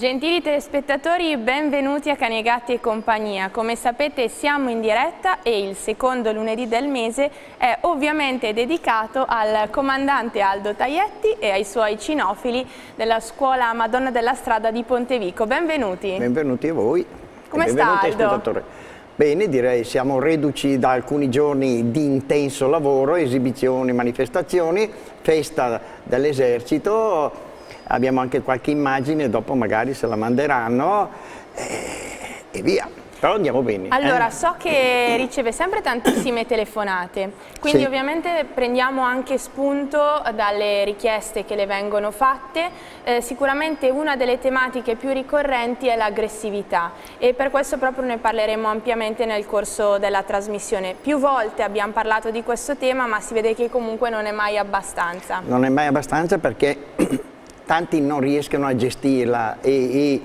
Gentili telespettatori, benvenuti a Caniegatti e compagnia. Come sapete siamo in diretta e il secondo lunedì del mese è ovviamente dedicato al comandante Aldo Taglietti e ai suoi cinofili della scuola Madonna della Strada di Pontevico. Benvenuti. Benvenuti a voi. Come sta Aldo? Bene, direi siamo reduci da alcuni giorni di intenso lavoro, esibizioni, manifestazioni, festa dell'esercito, abbiamo anche qualche immagine, dopo magari se la manderanno eh, e via. Però andiamo bene. Allora, eh? so che riceve sempre tantissime telefonate, quindi sì. ovviamente prendiamo anche spunto dalle richieste che le vengono fatte. Eh, sicuramente una delle tematiche più ricorrenti è l'aggressività e per questo proprio ne parleremo ampiamente nel corso della trasmissione. Più volte abbiamo parlato di questo tema, ma si vede che comunque non è mai abbastanza. Non è mai abbastanza perché tanti non riescono a gestirla e, e,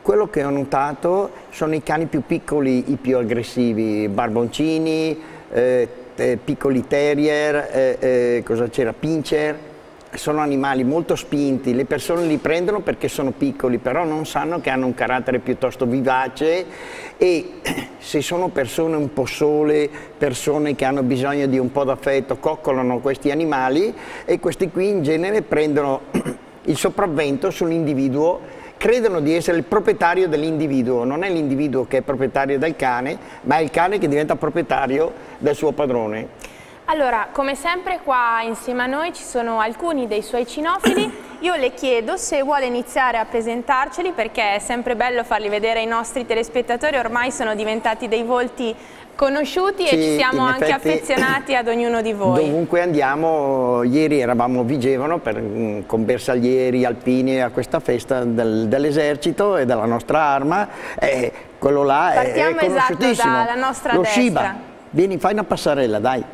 quello che ho notato sono i cani più piccoli i più aggressivi, barboncini, eh, eh, piccoli terrier, eh, eh cosa c'era, pincher, sono animali molto spinti, le persone li prendono perché sono piccoli, però non sanno che hanno un carattere piuttosto vivace e se sono persone un po' sole, persone che hanno bisogno di un po' d'affetto, coccolano questi animali e questi qui in genere prendono il sopravvento sull'individuo, credono di essere il proprietario dell'individuo, non è l'individuo che è proprietario del cane, ma è il cane che diventa proprietario del suo padrone. Allora, come sempre qua insieme a noi ci sono alcuni dei suoi cinofili, io le chiedo se vuole iniziare a presentarceli perché è sempre bello farli vedere ai nostri telespettatori, ormai sono diventati dei volti conosciuti sì, e ci siamo anche effetti, affezionati ad ognuno di voi. Dovunque andiamo, ieri eravamo a Vigevano per, mm, con bersaglieri alpini a questa festa del, dell'esercito e della nostra arma, e quello là Partiamo è, è esatto dalla nostra Lo destra. Shiba, vieni fai una passerella dai.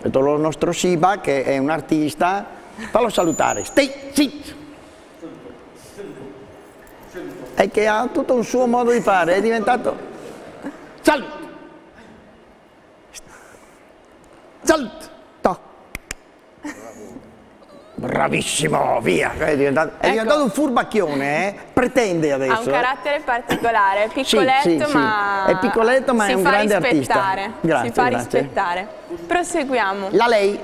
Vedo il nostro Shiba che è un artista, fallo salutare, stay, sit. E che ha tutto un suo modo di fare, è diventato... Salve! Salto! Bravissimo, via! È diventato, è ecco. diventato un furbacchione, eh? pretende adesso. Ha un carattere particolare, è piccoletto sì, sì, ma... È piccoletto ma è un grande artista. Grazie, si fa grazie. rispettare. Proseguiamo. La lei.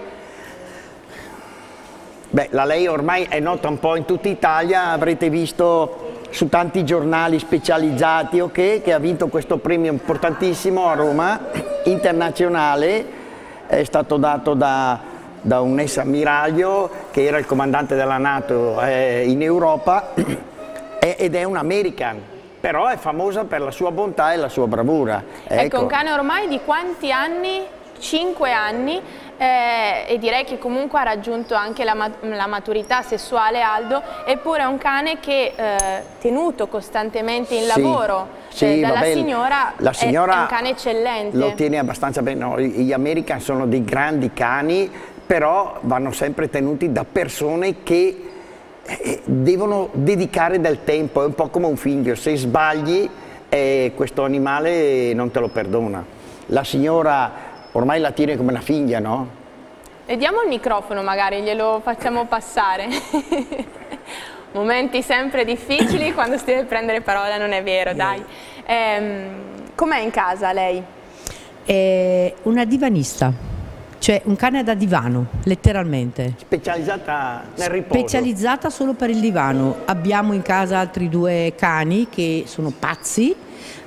Beh, la lei ormai è nota un po' in tutta Italia, avrete visto su tanti giornali specializzati, ok, che ha vinto questo premio importantissimo a Roma, internazionale, è stato dato da, da un ex ammiraglio che era il comandante della Nato eh, in Europa ed è un American però è famosa per la sua bontà e la sua bravura. Ecco, ecco un cane ormai di quanti anni? 5 anni eh, e direi che comunque ha raggiunto anche la, la maturità sessuale Aldo, eppure è un cane che eh, tenuto costantemente in sì, lavoro sì, eh, dalla vabbè, signora, la signora è, è, un cane eccellente. Lo tiene abbastanza bene, no, gli American sono dei grandi cani, però vanno sempre tenuti da persone che eh, devono dedicare del tempo, è un po' come un figlio, se sbagli eh, questo animale non te lo perdona. La signora ormai la tiene come una figlia, no? E diamo il microfono magari, glielo facciamo passare. Momenti sempre difficili quando si deve prendere parola, non è vero, dai. Ehm, Com'è in casa lei? È una divanista, cioè un cane da divano, letteralmente. Specializzata nel riposo? Specializzata solo per il divano. Abbiamo in casa altri due cani che sono pazzi,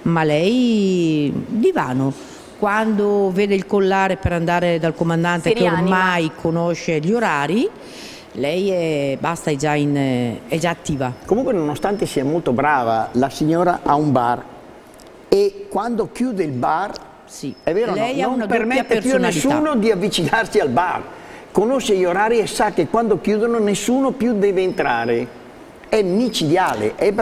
ma lei divano quando vede il collare per andare dal comandante che ormai conosce gli orari, lei è, basta, è già, in, è già attiva. Comunque nonostante sia molto brava, la signora ha un bar e quando chiude il bar, sì. è vero, lei no? non permette più a nessuno di avvicinarsi al bar. Conosce gli orari e sa che quando chiudono nessuno più deve entrare. È micidiale, è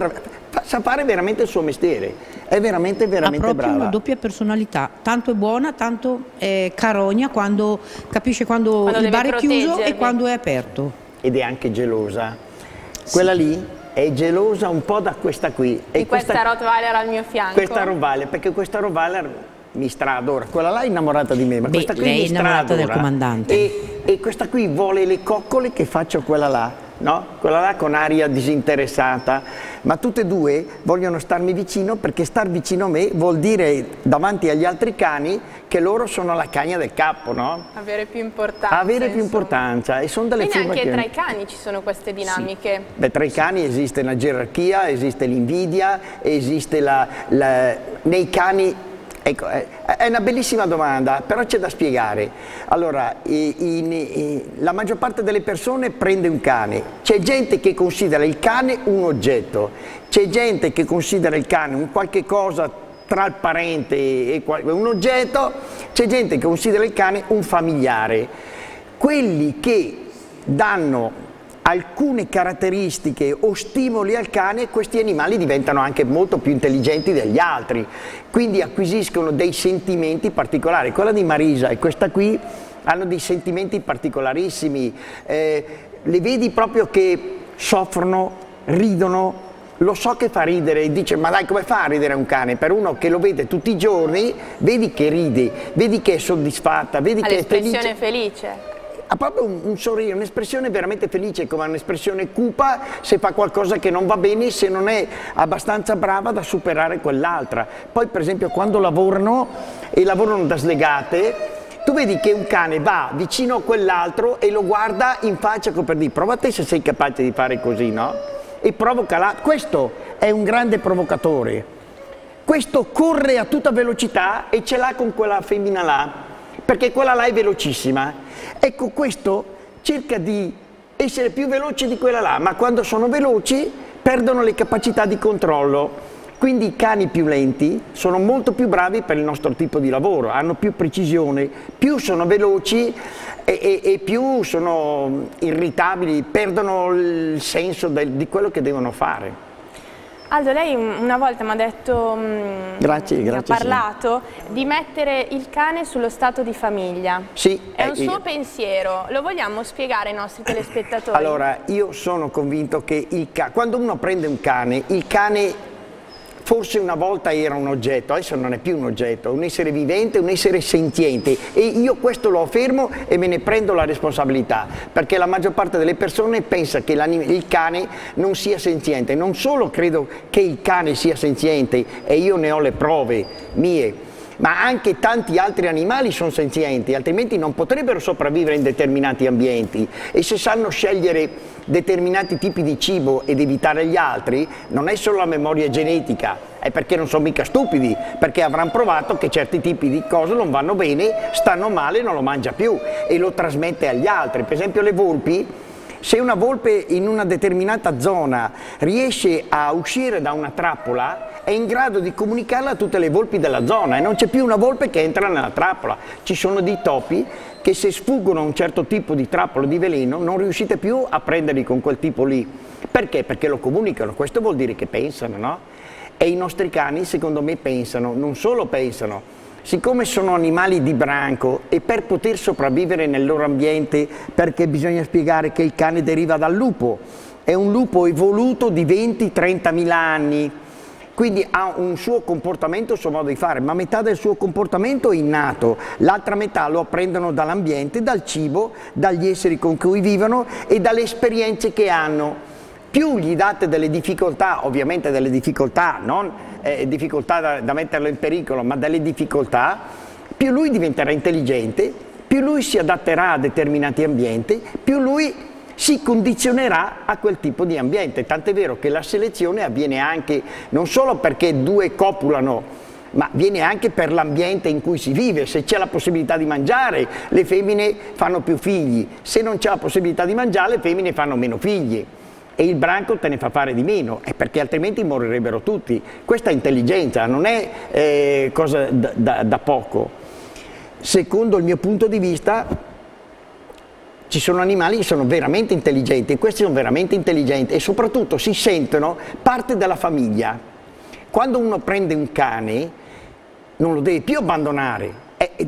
sa fare veramente il suo mestiere è veramente veramente brava. Ha proprio brava. una doppia personalità, tanto è buona, tanto è carogna quando capisce quando, quando il bar è chiuso e quando è aperto. Ed è anche gelosa. Quella sì. lì è gelosa un po' da questa qui. E questa, questa Rottweiler al mio fianco. Questa Rottweiler, perché questa Rottweiler mi stradora, quella là è innamorata di me, ma Beh, questa qui lei mi è innamorata del comandante. E, e questa qui vuole le coccole che faccio quella là no? Quella là con aria disinteressata, ma tutte e due vogliono starmi vicino perché star vicino a me vuol dire davanti agli altri cani che loro sono la cagna del capo, no? Avere più importanza. Avere più insomma. importanza e sono delle Quindi anche che... tra i cani ci sono queste dinamiche. Sì. Beh, tra i cani esiste una gerarchia, esiste l'invidia, esiste la, la... nei cani Ecco, è una bellissima domanda, però c'è da spiegare. Allora, in, in, la maggior parte delle persone prende un cane. C'è gente che considera il cane un oggetto, c'è gente che considera il cane un qualche cosa tra il parente e un oggetto, c'è gente che considera il cane un familiare. Quelli che danno alcune caratteristiche o stimoli al cane, questi animali diventano anche molto più intelligenti degli altri, quindi acquisiscono dei sentimenti particolari. Quella di Marisa e questa qui hanno dei sentimenti particolarissimi, eh, le vedi proprio che soffrono, ridono, lo so che fa ridere e dice ma dai come fa a ridere un cane? Per uno che lo vede tutti i giorni, vedi che ride, vedi che è soddisfatta, vedi che è felice. felice ha proprio un, un sorriso, un'espressione veramente felice, come un'espressione cupa se fa qualcosa che non va bene, se non è abbastanza brava da superare quell'altra. Poi per esempio quando lavorano e lavorano da slegate, tu vedi che un cane va vicino a quell'altro e lo guarda in faccia come per dire prova te se sei capace di fare così, no? E provoca l'altro. Questo è un grande provocatore. Questo corre a tutta velocità e ce l'ha con quella femmina là, perché quella là è velocissima Ecco, questo cerca di essere più veloce di quella là, ma quando sono veloci perdono le capacità di controllo. Quindi i cani più lenti sono molto più bravi per il nostro tipo di lavoro, hanno più precisione, più sono veloci e, e, e più sono irritabili, perdono il senso del, di quello che devono fare. Aldo, lei una volta mi ha detto, mm, grazie, mi grazie, ha parlato sì. di mettere il cane sullo stato di famiglia. Sì. È un eh, suo pensiero, lo vogliamo spiegare ai nostri telespettatori? Allora, io sono convinto che il quando uno prende un cane, il cane forse una volta era un oggetto, adesso non è più un oggetto, è un essere vivente, un essere sentiente. E io questo lo affermo e me ne prendo la responsabilità perché la maggior parte delle persone pensa che il cane non sia senziente, non solo credo che il cane sia senziente e io ne ho le prove mie, ma anche tanti altri animali sono senzienti, altrimenti non potrebbero sopravvivere in determinati ambienti. E se sanno scegliere determinati tipi di cibo ed evitare gli altri, non è solo la memoria genetica, è perché non sono mica stupidi, perché avranno provato che certi tipi di cose non vanno bene, stanno male, non lo mangia più e lo trasmette agli altri. Per esempio le volpi, se una volpe in una determinata zona riesce a uscire da una trappola, è in grado di comunicarla a tutte le volpi della zona e non c'è più una volpe che entra nella trappola. Ci sono dei topi che se sfuggono a un certo tipo di trappola di veleno non riuscite più a prenderli con quel tipo lì. Perché? Perché lo comunicano, questo vuol dire che pensano, no? E i nostri cani secondo me pensano, non solo pensano, siccome sono animali di branco e per poter sopravvivere nel loro ambiente, perché bisogna spiegare che il cane deriva dal lupo, è un lupo evoluto di 20-30 mila anni, quindi ha un suo comportamento, un suo modo di fare, ma metà del suo comportamento è innato, l'altra metà lo apprendono dall'ambiente, dal cibo, dagli esseri con cui vivono e dalle esperienze che hanno. Più gli date delle difficoltà, ovviamente delle difficoltà, non eh, difficoltà da, da metterlo in pericolo, ma delle difficoltà, più lui diventerà intelligente, più lui si adatterà a determinati ambienti, più lui si condizionerà a quel tipo di ambiente. Tant'è vero che la selezione avviene anche non solo perché due copulano, ma viene anche per l'ambiente in cui si vive. Se c'è la possibilità di mangiare, le femmine fanno più figli. Se non c'è la possibilità di mangiare, le femmine fanno meno figli. E il branco te ne fa fare di meno, perché altrimenti morirebbero tutti. Questa intelligenza, non è eh, cosa da, da, da poco. Secondo il mio punto di vista, ci sono animali che sono veramente intelligenti e questi sono veramente intelligenti e soprattutto si sentono parte della famiglia. Quando uno prende un cane non lo deve più abbandonare,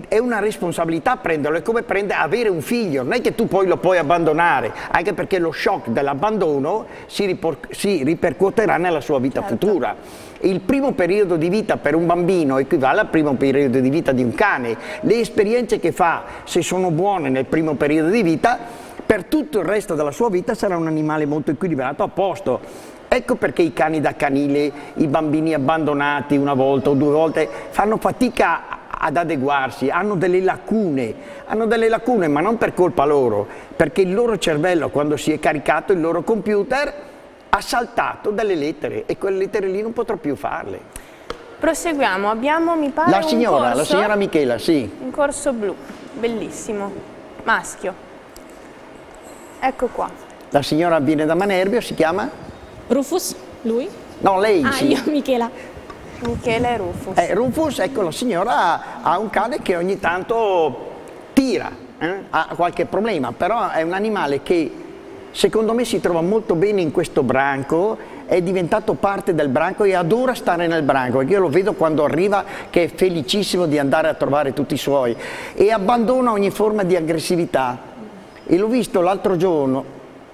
è, una responsabilità prenderlo, è come prendere, avere un figlio, non è che tu poi lo puoi abbandonare, anche perché lo shock dell'abbandono si, si, ripercuoterà nella sua vita certo. futura. Il primo periodo di vita per un bambino equivale al primo periodo di vita di un cane. Le esperienze che fa, se sono buone nel primo periodo di vita, per tutto il resto della sua vita sarà un animale molto equilibrato, a posto. Ecco perché i cani da canile, i bambini abbandonati una volta o due volte, fanno fatica ad adeguarsi, hanno delle lacune, hanno delle lacune ma non per colpa loro, perché il loro cervello quando si è caricato il loro computer ha saltato delle lettere e quelle lettere lì non potrò più farle. Proseguiamo, abbiamo mi pare La signora, corso, la signora Michela, sì. Un corso blu, bellissimo, maschio. Ecco qua. La signora viene da Manerbio, si chiama? Rufus, lui? No, lei Ah, sì. io, Michela. Michele Rufus. Eh, Rufus, ecco, la signora ha un cane che ogni tanto tira, eh, ha qualche problema, però è un animale che secondo me si trova molto bene in questo branco, è diventato parte del branco e adora stare nel branco, io lo vedo quando arriva che è felicissimo di andare a trovare tutti i suoi e abbandona ogni forma di aggressività. E l'ho visto l'altro giorno,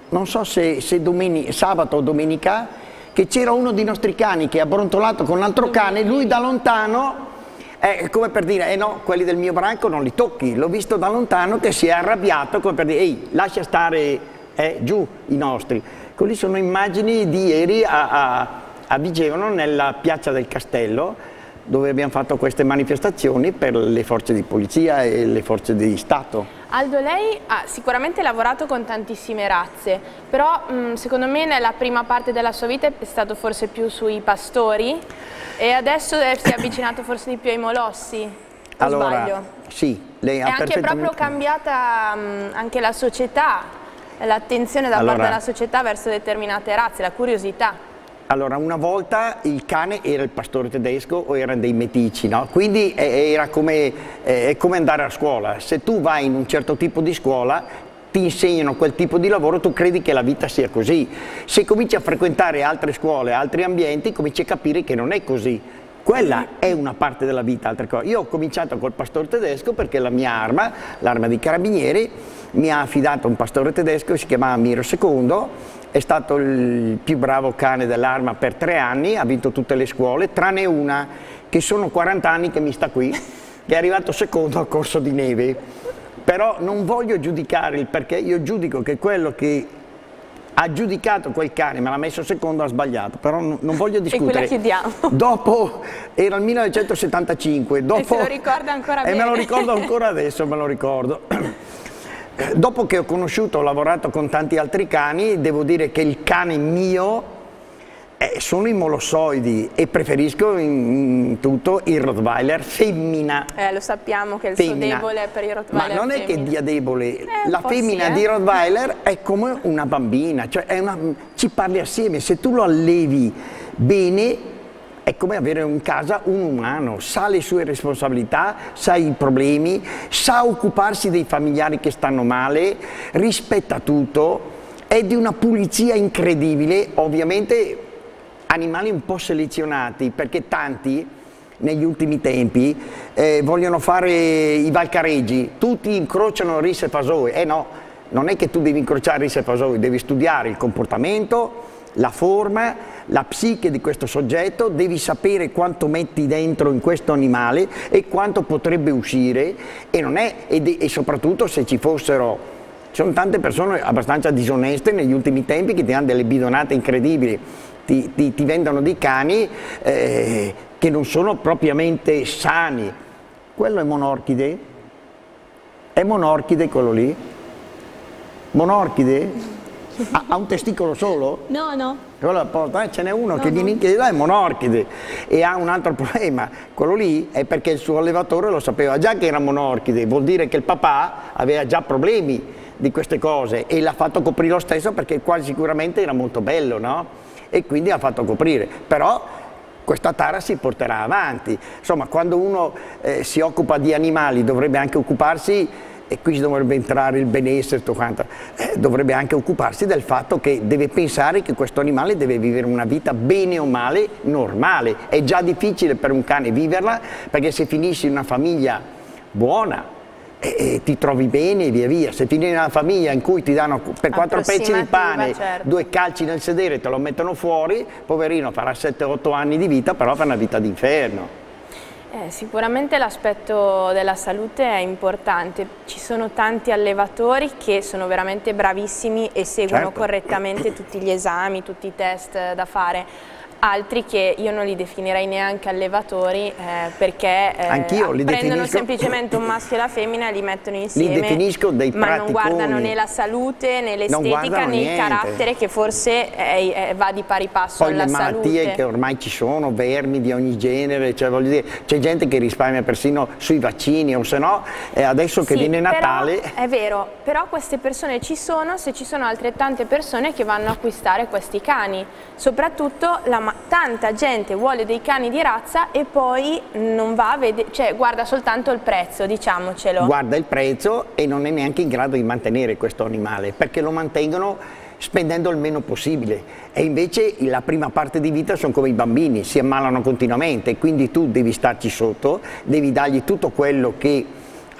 non so se, se sabato o domenica, che c'era uno dei nostri cani che ha brontolato con un altro cane, lui da lontano, è come per dire, eh no, quelli del mio branco non li tocchi, l'ho visto da lontano che si è arrabbiato, come per dire, ehi, lascia stare eh, giù i nostri. Quelli sono immagini di ieri a, a, a Vigevano, nella piazza del castello, dove abbiamo fatto queste manifestazioni per le forze di polizia e le forze di Stato. Aldo, lei ha sicuramente lavorato con tantissime razze, però mh, secondo me nella prima parte della sua vita è stato forse più sui pastori e adesso è- si è avvicinato forse di più ai molossi. O sbaglio? sì, lei È ha anche proprio perfettamente... cambiata mh, anche la società, l'attenzione da Allora- parte della società verso determinate razze, la curiosità. Allora, una volta il cane era il pastore tedesco o erano dei meticci, no? Quindi eh, era come, eh, è come andare a scuola. Se tu vai in un certo tipo di scuola, ti insegnano quel tipo di lavoro, tu credi che la vita sia così. Se cominci a frequentare altre scuole, altri ambienti, cominci a capire che non è così. Quella è una parte della vita, altre cose. Io ho cominciato col pastore tedesco perché la mia arma, l'arma di carabinieri, mi ha affidato un pastore tedesco, si chiamava Miro II, è stato il più bravo cane dell'arma per tre anni, ha vinto tutte le scuole, tranne una che sono 40 anni che mi sta qui, che è arrivato secondo al corso di neve. Però non voglio giudicare il perché, io giudico che quello che ha giudicato quel cane, me l'ha messo secondo, ha sbagliato, però non, voglio discutere. chiudiamo. Dopo, era il 1975, dopo... se lo ricorda ancora E me bene. lo ricordo ancora adesso, me lo ricordo. Dopo che ho conosciuto, ho lavorato con tanti altri cani, devo dire che il cane mio sono i molossoidi e preferisco in, tutto il Rottweiler femmina. Eh, lo sappiamo che il Femmina. suo debole è per i Ma Rottweiler non è che dia debole, Eh, la femmina sì, eh. di Rottweiler è come una bambina, cioè una- ci parli assieme, se tu lo allevi bene è come avere in casa un umano, sa le sue responsabilità, sa i problemi, sa occuparsi dei familiari che stanno male, rispetta tutto, è di una pulizia incredibile, ovviamente animali un po' selezionati perché tanti negli ultimi tempi eh, vogliono fare i valcareggi, tutti incrociano risse e fasoi, eh no, non è che tu devi incrociare risse e fasoi, devi studiare il comportamento, la forma, la psiche di questo soggetto, devi sapere quanto metti dentro in questo animale e quanto potrebbe uscire. E, non è, e e soprattutto se ci fossero ci sono tante persone abbastanza disoneste negli ultimi tempi che ti hanno delle bidonate incredibili, ti, ti- ti vendono dei cani eh, che non sono propriamente sani. Quello è monorchide? È monorchide quello lì? Monorchide? Ha, ha un testicolo solo? No, no. Quello a posto, eh, ce n'è uno che viene in chiesa, è monorchide e ha un altro problema, quello lì è perché il suo allevatore lo sapeva già che era monorchide, vuol dire che il papà aveva già problemi di queste cose e l'ha fatto coprire lo stesso perché quasi sicuramente era molto bello, no? E quindi ha fatto coprire, però questa tara si porterà avanti. Insomma, quando uno eh, si occupa di animali dovrebbe anche occuparsi e qui dovrebbe entrare il benessere, tutto quanto, eh, dovrebbe anche occuparsi del fatto che deve pensare che questo animale deve vivere una vita bene o male normale. È già difficile per un cane viverla perché se finisci in una famiglia buona e, e ti trovi bene e via via, se finisci in una famiglia in cui ti danno per quattro pezzi di pane, certo. due calci nel sedere e te lo mettono fuori, poverino farà 7-8 anni di vita, però fa una vita d'inferno. Eh, sicuramente l'aspetto della salute è importante, ci sono tanti allevatori che sono veramente bravissimi e seguono certo. correttamente tutti gli esami, tutti i test da fare altri che io non li definirei neanche allevatori eh, perché eh, prendono definisco... semplicemente un maschio e la femmina e li mettono insieme li definisco dei ma non guardano né la salute né l'estetica né il carattere che forse è, è, va di pari passo Poi alla salute. Poi le malattie che ormai ci sono, vermi di ogni genere, cioè c'è gente che risparmia persino sui vaccini o se no adesso che sì, viene Natale... è vero, però queste persone ci sono se ci sono altrettante persone che vanno a acquistare questi cani, soprattutto la, tanta gente vuole dei cani di razza e poi non va a vedere, cioè guarda soltanto il prezzo, diciamocelo. Guarda il prezzo e non è neanche in grado di mantenere questo animale, perché lo mantengono spendendo il meno possibile e invece la prima parte di vita sono come i bambini, si ammalano continuamente, quindi tu devi starci sotto, devi dargli tutto quello che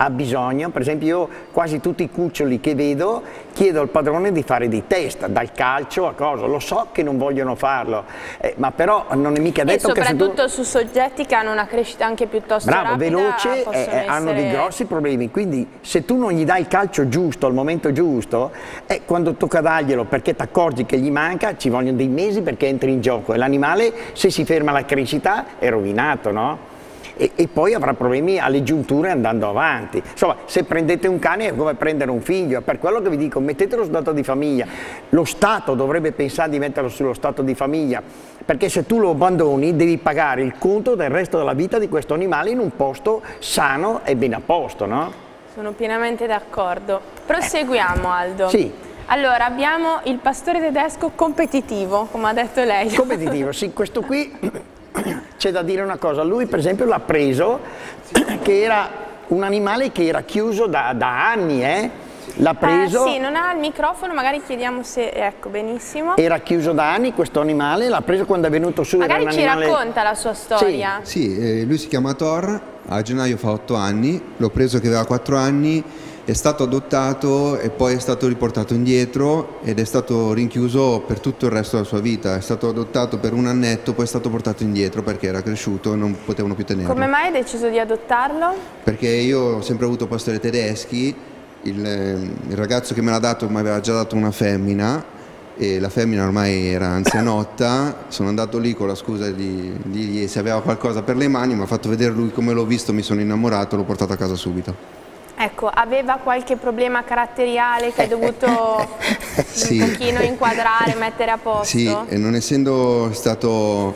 ha bisogno, per esempio io quasi tutti i cuccioli che vedo chiedo al padrone di fare dei test, dal calcio a cosa, lo so che non vogliono farlo, eh, ma però non è mica detto che... E soprattutto tu... su soggetti che hanno una crescita anche piuttosto Bravo, rapida, veloce, eh, essere... hanno dei grossi problemi, quindi se tu non gli dai il calcio giusto al momento giusto, eh, quando tocca darglielo perché ti accorgi che gli manca, ci vogliono dei mesi perché entri in gioco e l'animale se si ferma la crescita è rovinato, no? E, e, poi avrà problemi alle giunture andando avanti. Insomma, se prendete un cane è come prendere un figlio, per quello che vi dico, mettete lo stato di famiglia. Lo Stato dovrebbe pensare di metterlo sullo stato di famiglia, perché se tu lo abbandoni devi pagare il conto del resto della vita di questo animale in un posto sano e ben a posto, no? Sono pienamente d'accordo. Proseguiamo Aldo. Sì. Allora, abbiamo il pastore tedesco competitivo, come ha detto lei. Competitivo, sì, questo qui c'è da dire una cosa, lui per esempio l'ha preso che era un animale che era chiuso da, da anni, eh? L'ha eh, preso. Eh, sì, non ha il microfono, magari chiediamo se. Ecco, benissimo. Era chiuso da anni questo animale, l'ha preso quando è venuto su. Magari ci animale... racconta la sua storia. Sì, sì eh, lui si chiama Thor, a gennaio fa 8 anni, l'ho preso che aveva 4 anni è stato adottato e poi è stato riportato indietro ed è stato rinchiuso per tutto il resto della sua vita. È stato adottato per un annetto, poi è stato portato indietro perché era cresciuto e non potevano più tenerlo. Come mai hai deciso di adottarlo? Perché io ho sempre avuto pastori tedeschi, il, il ragazzo che me l'ha dato mi aveva già dato una femmina e la femmina ormai era anzianotta, sono andato lì con la scusa di dirgli se aveva qualcosa per le mani, mi ha fatto vedere lui come l'ho visto, mi sono innamorato, l'ho portato a casa subito. Ecco, aveva qualche problema caratteriale che hai dovuto sì. un pochino inquadrare, mettere a posto? Sì, e non essendo stato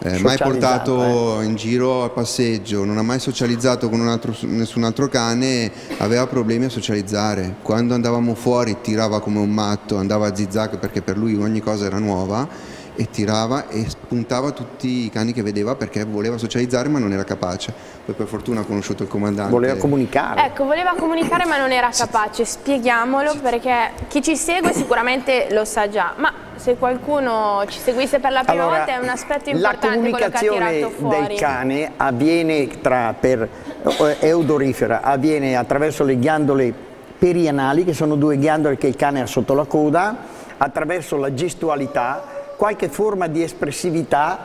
eh, mai portato eh. in giro a passeggio, non ha mai socializzato con altro, nessun altro cane, aveva problemi a socializzare. Quando andavamo fuori tirava come un matto, andava a zigzag perché per lui ogni cosa era nuova e tirava e spuntava tutti i cani che vedeva perché voleva socializzare ma non era capace. Poi per fortuna ha conosciuto il comandante. Voleva comunicare. Ecco, voleva comunicare ma non era capace. Spieghiamolo perché chi ci segue sicuramente lo sa già, ma se qualcuno ci seguisse per la prima allora, volta è un aspetto importante quello che ha tirato fuori. La del cane avviene tra, per eh, eudorifera, avviene attraverso le ghiandole perianali che sono due ghiandole che il cane ha sotto la coda, attraverso la gestualità qualche forma di espressività,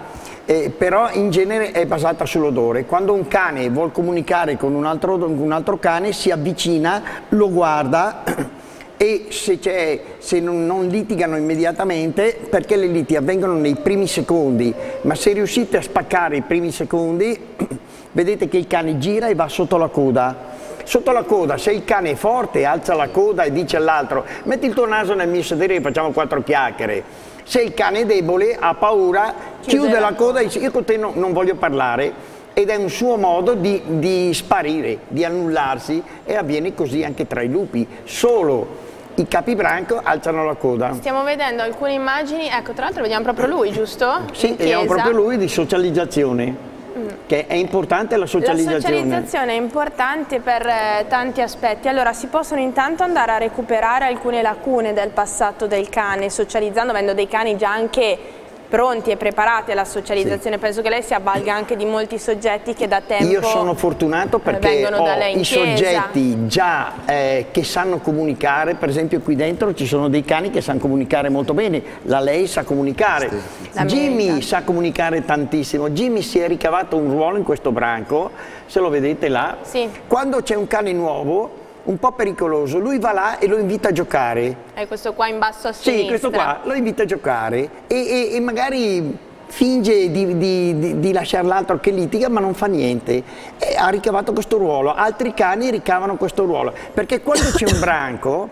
eh, però in genere è basata sull'odore. Quando un cane vuole comunicare con un altro, un altro cane si avvicina, lo guarda e se, se non, non, litigano immediatamente, perché le liti avvengono nei primi secondi, ma se riuscite a spaccare i primi secondi, vedete che il cane gira e va sotto la coda. Sotto la coda, se il cane è forte, alza la coda e dice all'altro metti il tuo naso nel mio sedere e facciamo quattro chiacchiere se il cane è debole, ha paura, chiude, chiude la coda e dice io con te no, non voglio parlare ed è un suo modo di, di sparire, di annullarsi e avviene così anche tra i lupi. Solo i capibranco alzano la coda. Stiamo vedendo alcune immagini, ecco tra l'altro vediamo proprio lui, giusto? Sì, vediamo proprio lui di socializzazione che è importante la socializzazione. La socializzazione è importante per eh, tanti aspetti. Allora, si possono intanto andare a recuperare alcune lacune del passato del cane, socializzando, avendo dei cani già anche pronti e preparati alla socializzazione. Sì. Penso che lei si avvalga anche di molti soggetti che da tempo Io sono fortunato perché ho i soggetti già eh, che sanno comunicare, per esempio qui dentro ci sono dei cani che sanno comunicare molto bene, la lei sa comunicare, sì. Jimmy sa comunicare tantissimo, Jimmy si è ricavato un ruolo in questo branco, se lo vedete là, sì. quando c'è un cane nuovo un po' pericoloso, lui va là e lo invita a giocare. È questo qua in basso a sinistra? Sì, questo qua lo invita a giocare e, e, e magari finge di, di, di, di lasciare l'altro che litiga ma non fa niente e ha ricavato questo ruolo altri cani ricavano questo ruolo perché quando c'è un branco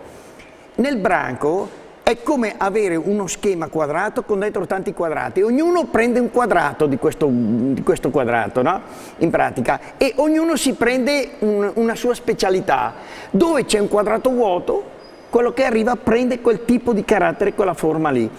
nel branco è come avere uno schema quadrato con dentro tanti quadrati. Ognuno prende un quadrato di questo, di questo quadrato, no? In pratica. E ognuno si prende un, una sua specialità. Dove c'è un quadrato vuoto, quello che arriva prende quel tipo di carattere, quella forma lì.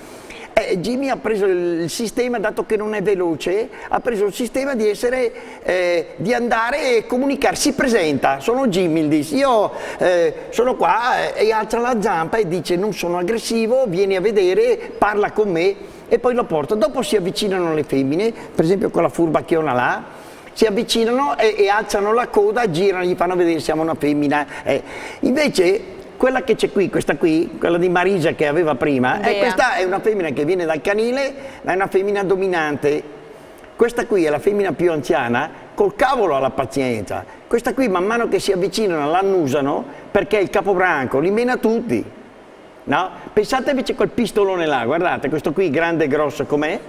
Eh, Jimmy ha preso il sistema, dato che non è veloce, ha preso il sistema di, essere, eh, di andare e comunicare, si presenta, sono Jimmy, io eh, sono qua eh, e alza la zampa e dice non sono aggressivo, vieni a vedere, parla con me e poi lo porta. Dopo si avvicinano le femmine, per esempio quella furbacchiona là, si avvicinano e, e, alzano la coda, girano, gli fanno vedere siamo una femmina. Eh. Invece quella che c'è qui, questa qui, quella di Marisa che aveva prima, e questa è una femmina che viene dal canile, ma è una femmina dominante. Questa qui è la femmina più anziana, col cavolo alla pazienza. Questa qui man mano che si avvicinano l'annusano perché il capobranco li mena tutti. No? Pensate invece a quel pistolone là, guardate, questo qui grande e grosso com'è,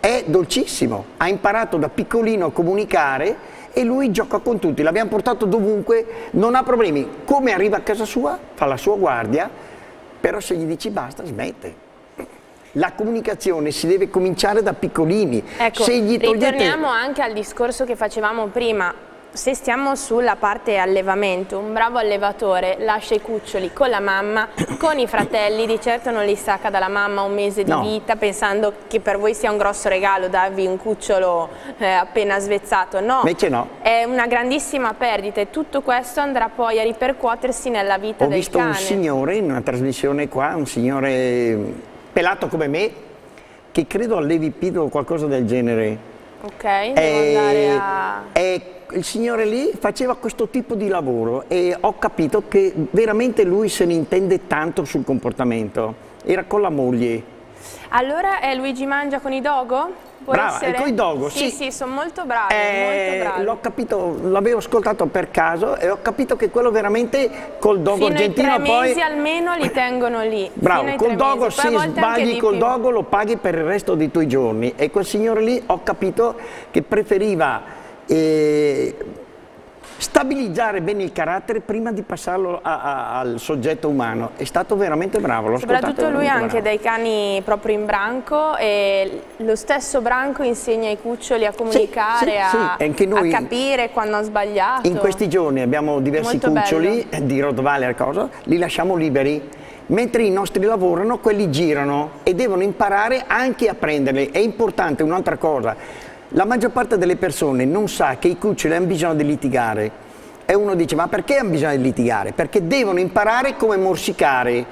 è dolcissimo, ha imparato da piccolino a comunicare e lui gioca con tutti, l'abbiamo portato dovunque, non ha problemi. Come arriva a casa sua, fa la sua guardia, però se gli dici basta smette. La comunicazione si deve cominciare da piccolini. Ecco, se gli togliete... ritorniamo anche al discorso che facevamo prima se stiamo sulla parte allevamento, un bravo allevatore lascia i cuccioli con la mamma, con i fratelli, di certo non li stacca dalla mamma un mese di no. vita pensando che per voi sia un grosso regalo darvi un cucciolo eh, appena svezzato, no. Invece no. È una grandissima perdita e tutto questo andrà poi a ripercuotersi nella vita Ho del cane. Ho visto un signore in una trasmissione qua, un signore pelato come me, che credo allevi pido o qualcosa del genere. Ok, devo è, andare a... È il signore lì faceva questo tipo di lavoro e ho capito che veramente lui se ne intende tanto sul comportamento. Era con la moglie. Allora è Luigi Mangia con i dogo? Può Brava, essere? con i dogo, sì. Sì, sì, sono molto bravi, eh. L'ho capito, l'avevo ascoltato per caso e ho capito che quello veramente col dogo Fino argentino poi... mesi almeno li tengono lì. Bravo, col dogo mesi. se sbagli col dogo lo paghi per il resto dei tuoi giorni e quel signore lì ho capito che preferiva stabilizzare bene il carattere prima di passarlo a, a, al soggetto umano. È stato veramente bravo. Soprattutto lui anche bravo. dai cani proprio in branco e lo stesso branco insegna ai cuccioli a comunicare, sì, sì, sì. A, a, capire quando hanno sbagliato. In questi giorni abbiamo diversi Molto cuccioli bello. di Rottweiler, cosa, li lasciamo liberi. Mentre i nostri lavorano, quelli girano e devono imparare anche a prenderli. È importante un'altra cosa, la maggior parte delle persone non sa che i cuccioli hanno bisogno di litigare e uno dice ma perché hanno bisogno di litigare? Perché devono imparare come morsicare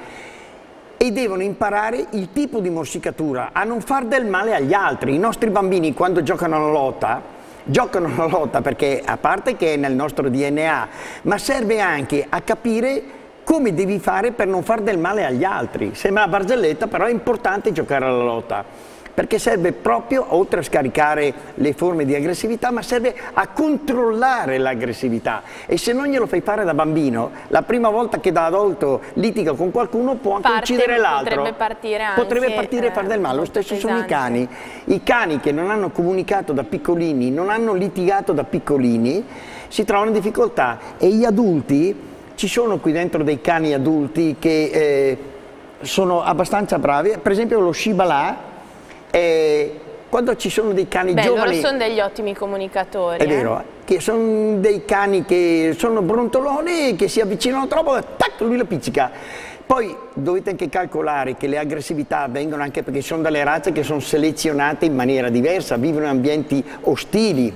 e devono imparare il tipo di morsicatura, a non far del male agli altri. I nostri bambini quando giocano alla lotta, giocano alla lotta perché a parte che è nel nostro DNA, ma serve anche a capire come devi fare per non far del male agli altri. Sembra una barzelletta, però è importante giocare alla lotta perché serve proprio, oltre a scaricare le forme di aggressività, ma serve a controllare l'aggressività e se non glielo fai fare da bambino, la prima volta che da adulto litiga con qualcuno può anche Parte, uccidere l'altro. Potrebbe partire anche. Potrebbe partire e fare del male, lo stesso pesante. sono i cani. I cani che non hanno comunicato da piccolini, non hanno litigato da piccolini, si trovano in difficoltà e gli adulti, ci sono qui dentro dei cani adulti che... Eh, sono abbastanza bravi, per esempio lo Shiba là, e quando ci sono dei cani Beh, giovani... loro sono degli ottimi comunicatori. È eh? vero, che sono dei cani che sono brontoloni, che si avvicinano troppo e tac, lui lo pizzica. Poi dovete anche calcolare che le aggressività avvengono anche perché sono delle razze che sono selezionate in maniera diversa, vivono in ambienti ostili.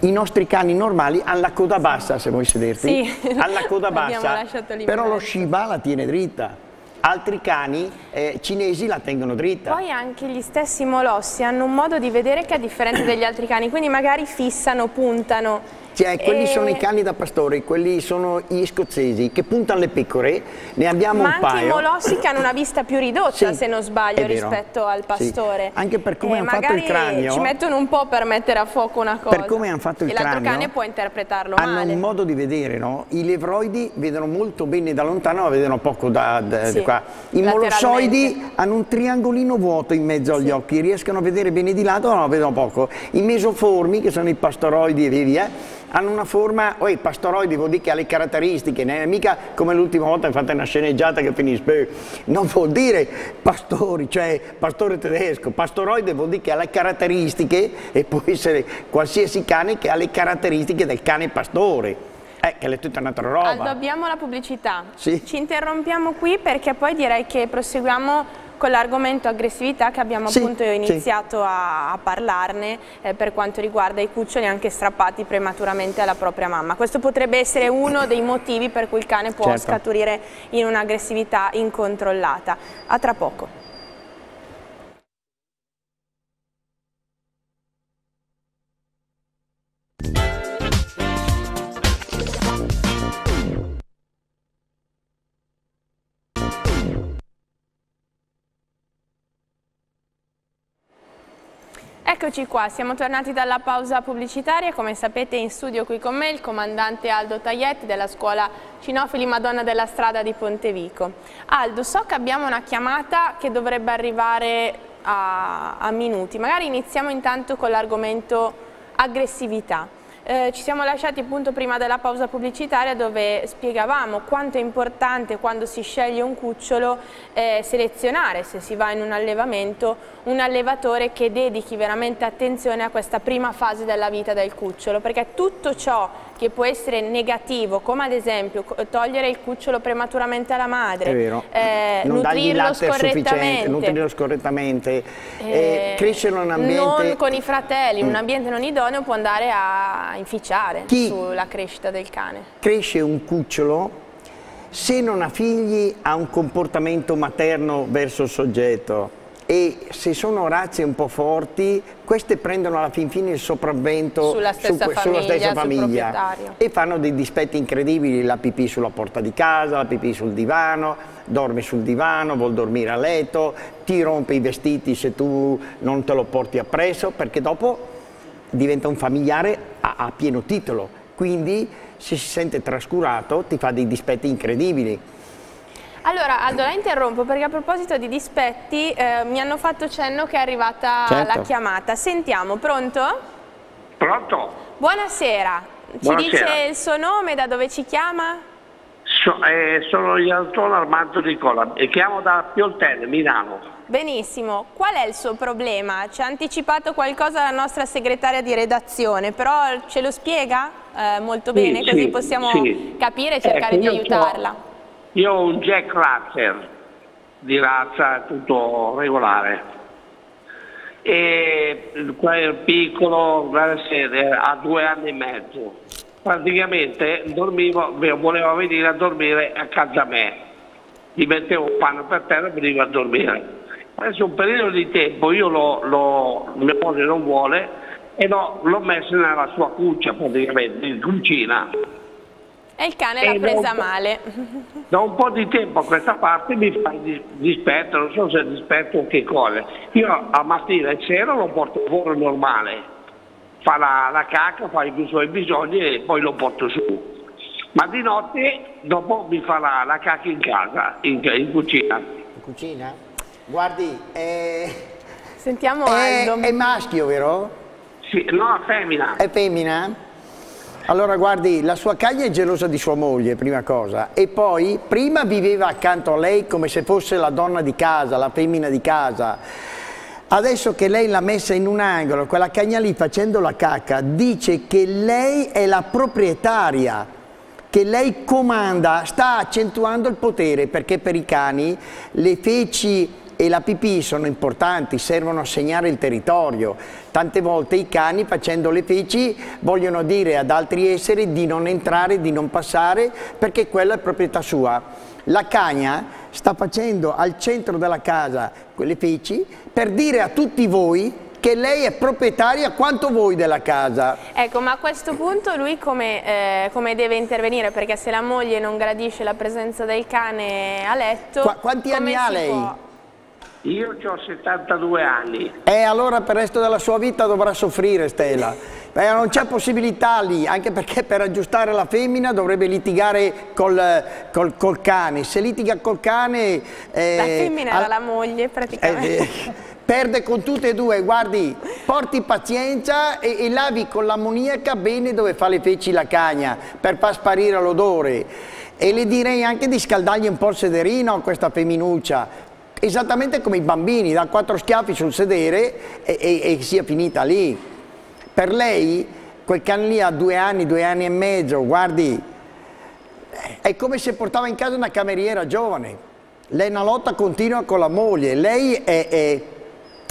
I nostri cani normali hanno la coda bassa, se vuoi sederti, sì, hanno la coda bassa, però lo Shiba la tiene dritta altri cani eh, cinesi la tengono dritta. Poi anche gli stessi molossi hanno un modo di vedere che è differente dagli altri cani, quindi magari fissano, puntano cioè, quelli e... sono i cani da pastore, quelli sono gli scozzesi che puntano le pecore, ne abbiamo Ma un paio. Ma anche i molossi che hanno una vista più ridotta, sì, se non sbaglio, rispetto al pastore. Sì. Anche per come hanno fatto il cranio. ci mettono un po' per mettere a fuoco una cosa. Per come hanno fatto il e cranio. E l'altro cane può interpretarlo hanno male. Hanno un modo di vedere, no? I levroidi vedono molto bene da lontano, ma vedono poco da, da sì, qua. I molossoidi hanno un triangolino vuoto in mezzo agli occhi, riescono a vedere bene di lato, ma no, vedono poco. I mesoformi, che sono i pastoroidi e via via, hanno una forma, oh, i pastoroidi vuol dire che ha le caratteristiche, non è mica come l'ultima volta che fate una sceneggiata che finisce, non vuol dire pastori, cioè pastore tedesco, pastoroide vuol dire che ha le caratteristiche e può essere qualsiasi cane che ha le caratteristiche del cane pastore. Eh, che è tutta un'altra roba. Aldo, abbiamo la pubblicità. Sì. Ci interrompiamo qui perché poi direi che proseguiamo con l'argomento aggressività che abbiamo sì, appunto iniziato sì. a, a, parlarne eh, per quanto riguarda i cuccioli anche strappati prematuramente alla propria mamma. Questo potrebbe essere uno dei motivi per cui il cane può certo. scaturire in un'aggressività incontrollata. A tra poco. Eccoci qua, siamo tornati dalla pausa pubblicitaria, come sapete in studio qui con me il comandante Aldo Taglietti della scuola Cinofili Madonna della Strada di Pontevico. Aldo, so che abbiamo una chiamata che dovrebbe arrivare a, a minuti, magari iniziamo intanto con l'argomento aggressività. Eh, ci siamo lasciati appunto prima della pausa pubblicitaria dove spiegavamo quanto è importante quando si sceglie un cucciolo eh, selezionare se si va in un allevamento un allevatore che dedichi veramente attenzione a questa prima fase della vita del cucciolo perché tutto ciò che può essere negativo come ad esempio togliere il cucciolo prematuramente alla madre, eh, nutrirlo scorrettamente, nutrirlo scorrettamente eh, crescere in un ambiente non con i fratelli, in un mm. ambiente non idoneo può andare a inficiare Chi sulla crescita del cane. Cresce un cucciolo, se non ha figli ha un comportamento materno verso il soggetto e se sono razze un po' forti, queste prendono alla fin fine il sopravvento sulla stessa su, famiglia, sulla stessa famiglia. e fanno dei dispetti incredibili, la pipì sulla porta di casa, la pipì sul divano, dorme sul divano, vuol dormire a letto, ti rompe i vestiti se tu non te lo porti appresso perché dopo diventa un familiare a, a pieno titolo, quindi se si sente trascurato ti fa dei dispetti incredibili. Allora Aldo la interrompo perché a proposito di dispetti eh, mi hanno fatto cenno che è arrivata certo. la chiamata. Sentiamo, pronto? Pronto. Buonasera. Ci Buonasera. dice il suo nome, da dove ci chiama? So, eh, sono Antonio Armando Nicola e chiamo da Pioltello, Milano. Benissimo, qual è il suo problema? Ci ha anticipato qualcosa la nostra segretaria di redazione, però ce lo spiega eh, molto sì, bene, così sì, possiamo sì. capire e cercare ecco, di aiutarla. Io ho un Jack Russell di razza tutto regolare. E quel piccolo ha due anni e mezzo. Praticamente dormivo, voleva venire a dormire a casa me. Gli mettevo un panno per terra e veniva a dormire. Adesso un periodo di tempo io lo, lo, mia moglie non vuole e l'ho messo nella sua cuccia praticamente, in cucina. E il cane l'ha presa da male. Da un po' di tempo a questa parte mi fa dispetto, non so se è dispetto o che cosa. Io a mattina e sera lo porto fuori normale, fa la, la cacca, fa i suoi bisogni e poi lo porto su. Ma di notte dopo mi fa la, la cacca in casa, in, in cucina. In cucina? Guardi, è... Sentiamo è, Aldo. È maschio, vero? Sì, no, è femmina. È femmina? Allora guardi, la sua caglia è gelosa di sua moglie, prima cosa, e poi prima viveva accanto a lei come se fosse la donna di casa, la femmina di casa. Adesso che lei l'ha messa in un angolo, quella cagna lì facendo la cacca, dice che lei è la proprietaria che lei comanda, sta accentuando il potere perché per i cani le feci e la pipì sono importanti, servono a segnare il territorio. Tante volte i cani facendo le feci vogliono dire ad altri esseri di non entrare, di non passare perché quella è proprietà sua. La cagna sta facendo al centro della casa quelle feci per dire a tutti voi che lei è proprietaria quanto voi della casa. Ecco, ma a questo punto lui come, eh, come deve intervenire? Perché se la moglie non gradisce la presenza del cane a letto... Qu quanti anni ha lei? Può... Io ho 72 anni. E allora per il resto della sua vita dovrà soffrire Stella. Beh, non c'è possibilità lì, anche perché per aggiustare la femmina dovrebbe litigare col, col, col cane. Se litiga col cane... Eh, la femmina era la moglie praticamente. Eh, perde con tutte e due, guardi, porti pazienza e, e lavi con l'ammoniaca bene dove fa le feci la cagna per far sparire l'odore e le direi anche di scaldargli un po' il sederino a questa femminuccia esattamente come i bambini, da quattro schiaffi sul sedere e, e, e sia finita lì per lei quel cane lì ha due anni, due anni e mezzo, guardi è come se portava in casa una cameriera giovane lei è una lotta continua con la moglie lei è, è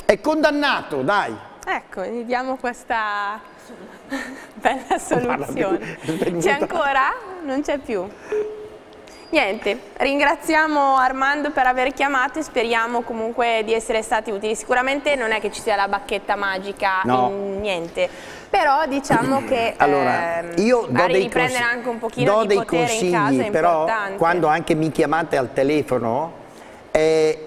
è condannato, dai. Ecco, gli diamo questa bella soluzione. C'è ancora? Non c'è più. Niente, ringraziamo Armando per aver chiamato e speriamo comunque di essere stati utili. Sicuramente non è che ci sia la bacchetta magica, no. niente, però diciamo che allora, ehm, io do dei riprendere anche un pochino do di dei consigli, in casa però importante. quando anche mi chiamate al telefono eh,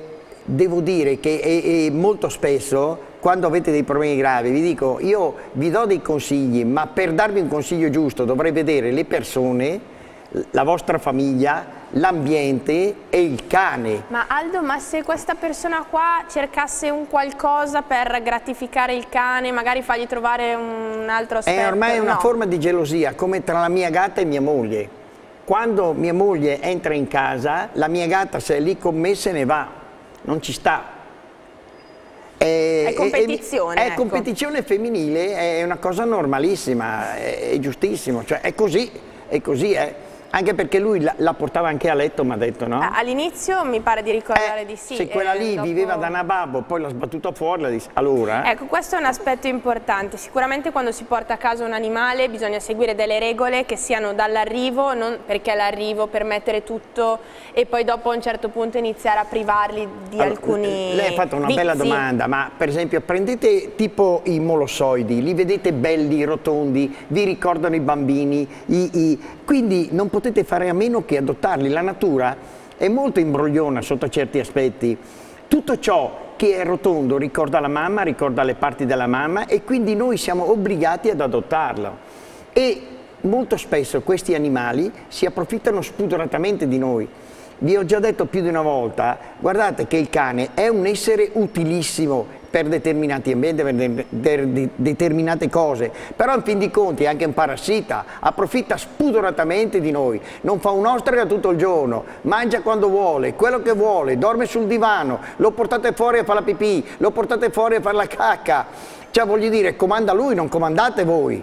devo dire che e, e molto spesso quando avete dei problemi gravi vi dico io vi do dei consigli ma per darvi un consiglio giusto dovrei vedere le persone la vostra famiglia, l'ambiente e il cane. Ma Aldo, ma se questa persona qua cercasse un qualcosa per gratificare il cane, magari fargli trovare un altro aspetto? È ormai una forma di gelosia, come tra la mia gatta e mia moglie. Quando mia moglie entra in casa, la mia gatta se è lì con me se ne va non ci sta. È, è competizione. È, è ecco. competizione femminile, è una cosa normalissima, è, è giustissimo, cioè è così, è così. È. Anche perché lui la, la portava anche a letto, mi ha detto, no? All'inizio mi pare di ricordare eh, di sì. Se quella lì dopo... viveva da Nababbo, poi l'ha sbattuta fuori, la disse, allora... Eh? Ecco, questo è un aspetto importante. Sicuramente quando si porta a casa un animale bisogna seguire delle regole che siano dall'arrivo, non perché l'arrivo per mettere tutto e poi dopo a un certo punto iniziare a privarli di allora, alcuni Lei ha fatto una vizi. bella domanda, ma per esempio prendete tipo i molossoidi, li vedete belli, rotondi, vi ricordano i bambini, i, i... quindi non potete potete fare a meno che adottarli. La natura è molto imbrogliona sotto certi aspetti. Tutto ciò che è rotondo ricorda la mamma, ricorda le parti della mamma e quindi noi siamo obbligati ad adottarlo. E molto spesso questi animali si approfittano spudoratamente di noi. Vi ho già detto più di una volta, guardate che il cane è un essere utilissimo per determinati ambienti, per determinate cose, però in fin di conti è anche un parassita, approfitta spudoratamente di noi, non fa un'ostrega tutto il giorno, mangia quando vuole, quello che vuole, dorme sul divano, lo portate fuori a fare la pipì, lo portate fuori a fare la cacca, cioè voglio dire, comanda lui, non comandate voi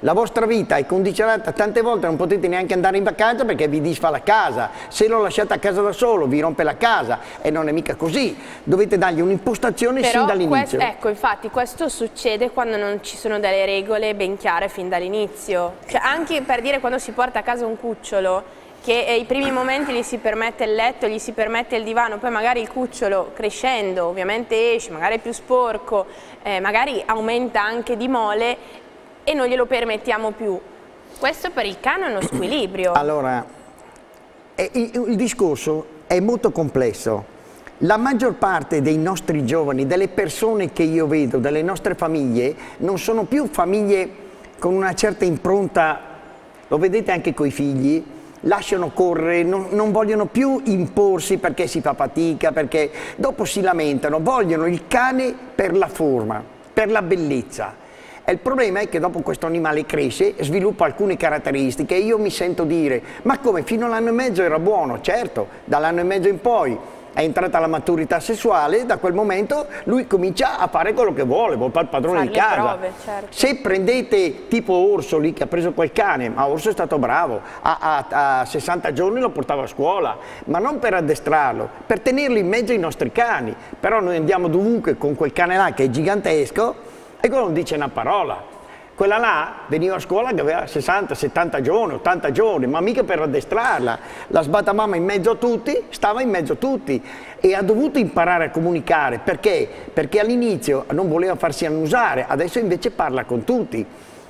la vostra vita è condizionata, tante volte non potete neanche andare in vacanza perché vi disfa la casa, se lo lasciate a casa da solo vi rompe la casa. E non è mica così, dovete dargli un'impostazione sin dall'inizio. Ecco, infatti questo succede quando non ci sono delle regole ben chiare fin dall'inizio, cioè, anche per dire quando si porta a casa un cucciolo, che i primi momenti gli si permette il letto, gli si permette il divano, poi magari il cucciolo crescendo ovviamente esce, magari è più sporco, eh, magari aumenta anche di mole e non glielo permettiamo più. Questo per il cane è uno squilibrio. Allora, il, discorso è molto complesso. La maggior parte dei nostri giovani, delle persone che io vedo, delle nostre famiglie, non sono più famiglie con una certa impronta, lo vedete anche con i figli, lasciano correre, non, non, vogliono più imporsi perché si fa fatica, perché dopo si lamentano, vogliono il cane per la forma, per la bellezza. E il problema è che dopo questo animale cresce, sviluppa alcune caratteristiche e io mi sento dire, ma come fino all'anno e mezzo era buono? Certo, dall'anno e mezzo in poi è entrata la maturità sessuale, da quel momento lui comincia a fare quello che vuole, vuole fare il padrone di casa. prove, certo. Se prendete tipo Orso lì che ha preso quel cane, ma Orso è stato bravo, a, a- a 60 giorni lo portava a scuola, ma non per addestrarlo, per tenerlo in mezzo ai nostri cani. Però noi andiamo dovunque con quel cane là che è gigantesco e quello non dice una parola. Quella là veniva a scuola che aveva 60, 70 giorni, 80 giorni, ma mica per addestrarla. La sbatamama in mezzo a tutti, stava in mezzo a tutti e ha dovuto imparare a comunicare. Perché? Perché all'inizio non voleva farsi annusare, adesso invece parla con tutti.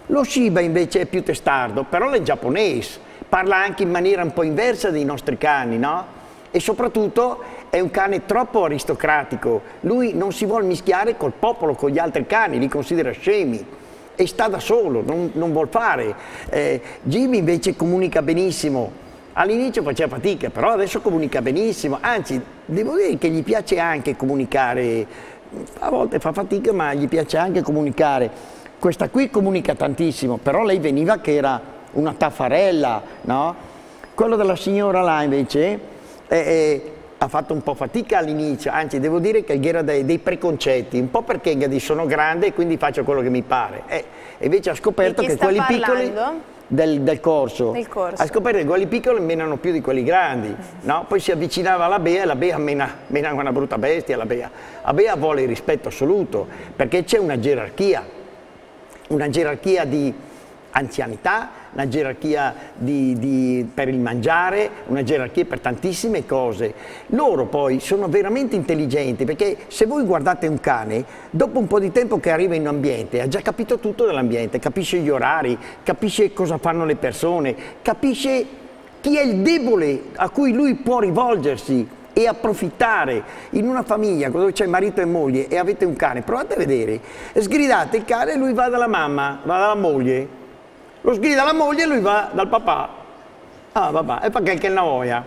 Lo Shiba invece è più testardo, però è giapponese, parla anche in maniera un po' inversa dei nostri cani, no? E soprattutto è un cane troppo aristocratico, lui non si vuole mischiare col popolo, con gli altri cani, li considera scemi e sta da solo, non, non vuol fare. Eh, Jimmy invece comunica benissimo, all'inizio faceva fatica, però adesso comunica benissimo, anzi devo dire che gli piace anche comunicare, a volte fa fatica ma gli piace anche comunicare. Questa qui comunica tantissimo, però lei veniva che era una taffarella, no? Quello della signora là invece eh, eh, ha fatto un po' fatica all'inizio, anzi devo dire che era dei, dei preconcetti, un po' perché sono grande e quindi faccio quello che mi pare. Eh, e invece ha scoperto che quelli piccoli parlando? del, del corso, corso. ha scoperto che quelli piccoli menano più di quelli grandi, no? Poi si avvicinava alla Bea e la Bea mena, mena una brutta bestia, la Bea. La Bea vuole il rispetto assoluto, perché c'è una gerarchia, una gerarchia di anzianità, una gerarchia di- di- per il mangiare, una gerarchia per tantissime cose. Loro poi sono veramente intelligenti perché se voi guardate un cane, dopo un po' di tempo che arriva in un ambiente, ha già capito tutto dell'ambiente, capisce gli orari, capisce cosa fanno le persone, capisce chi è il debole a cui lui può rivolgersi e approfittare in una famiglia dove c'è marito e moglie e avete un cane, provate a vedere, sgridate il cane e lui va dalla mamma, va dalla moglie, lo sgrida la moglie e lui va dal papà. Ah, vabbè, e perché che noia?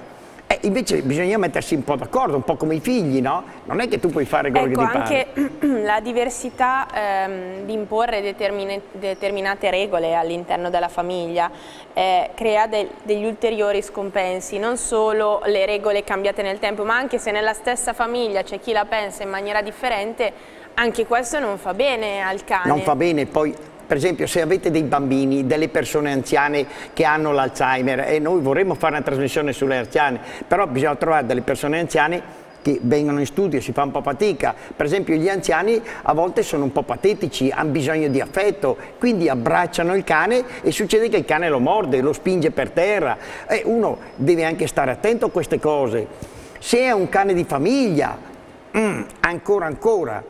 Eh, invece bisogna mettersi un po' d'accordo, un po' come i figli, no? Non è che tu puoi fare quello Ecco, che ti pare. anche la diversità ehm, di imporre determinate regole all'interno della famiglia eh, crea de- degli ulteriori scompensi, non solo le regole cambiate nel tempo, ma anche se nella stessa famiglia c'è chi la pensa in maniera differente, anche questo non fa bene al cane. Non fa bene, poi per esempio se avete dei bambini, delle persone anziane che hanno l'Alzheimer e noi vorremmo fare una trasmissione sulle anziane, però bisogna trovare delle persone anziane che vengono in studio, si fa un po' fatica. Per esempio gli anziani a volte sono un po' patetici, hanno bisogno di affetto, quindi abbracciano il cane e succede che il cane lo morde, lo spinge per terra. E uno deve anche stare attento a queste cose. Se è un cane di famiglia, mm, ancora ancora,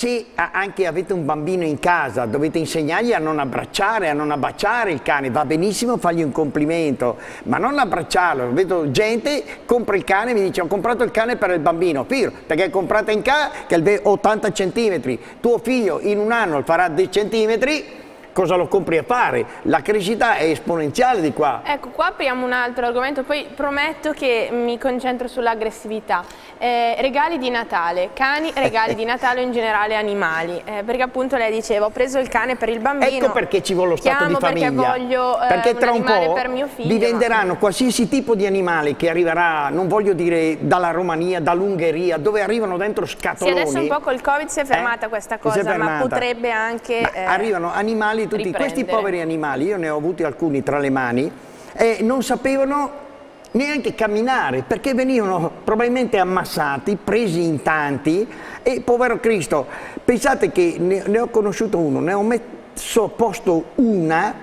se anche avete un bambino in casa, dovete insegnargli a non abbracciare, a non abbracciare il cane, va benissimo fargli un complimento, ma non abbracciarlo. Vedo gente, compra il cane e mi dice ho comprato il cane per il bambino, figlio, perché comprate in casa che è il 80 centimetri, tuo figlio in un anno farà 10 centimetri, cosa lo compri a fare? La crescita è esponenziale di qua. Ecco, qua apriamo un altro argomento, poi prometto che mi concentro sull'aggressività. Eh, regali di Natale, cani, regali di Natale o in generale animali, eh, perché appunto lei diceva ho preso il cane per il bambino. Ecco perché ci vuole lo stato di famiglia. perché voglio eh, Perché tra un animale po' per mio figlio. vi ma- venderanno qualsiasi tipo di animale che arriverà, non voglio dire dalla Romania, dall'Ungheria, dove arrivano dentro Sì, scatoloni. adesso un po' col Covid si è fermata Eh? questa cosa, ma fermata. potrebbe anche... Ma eh, arrivano animali tutti, questi poveri animali, io ne ho avuti alcuni tra le mani, e non sapevano neanche camminare perché venivano probabilmente ammassati, presi in tanti e povero Cristo, pensate che ne, ne ho conosciuto uno, ne ho messo a posto una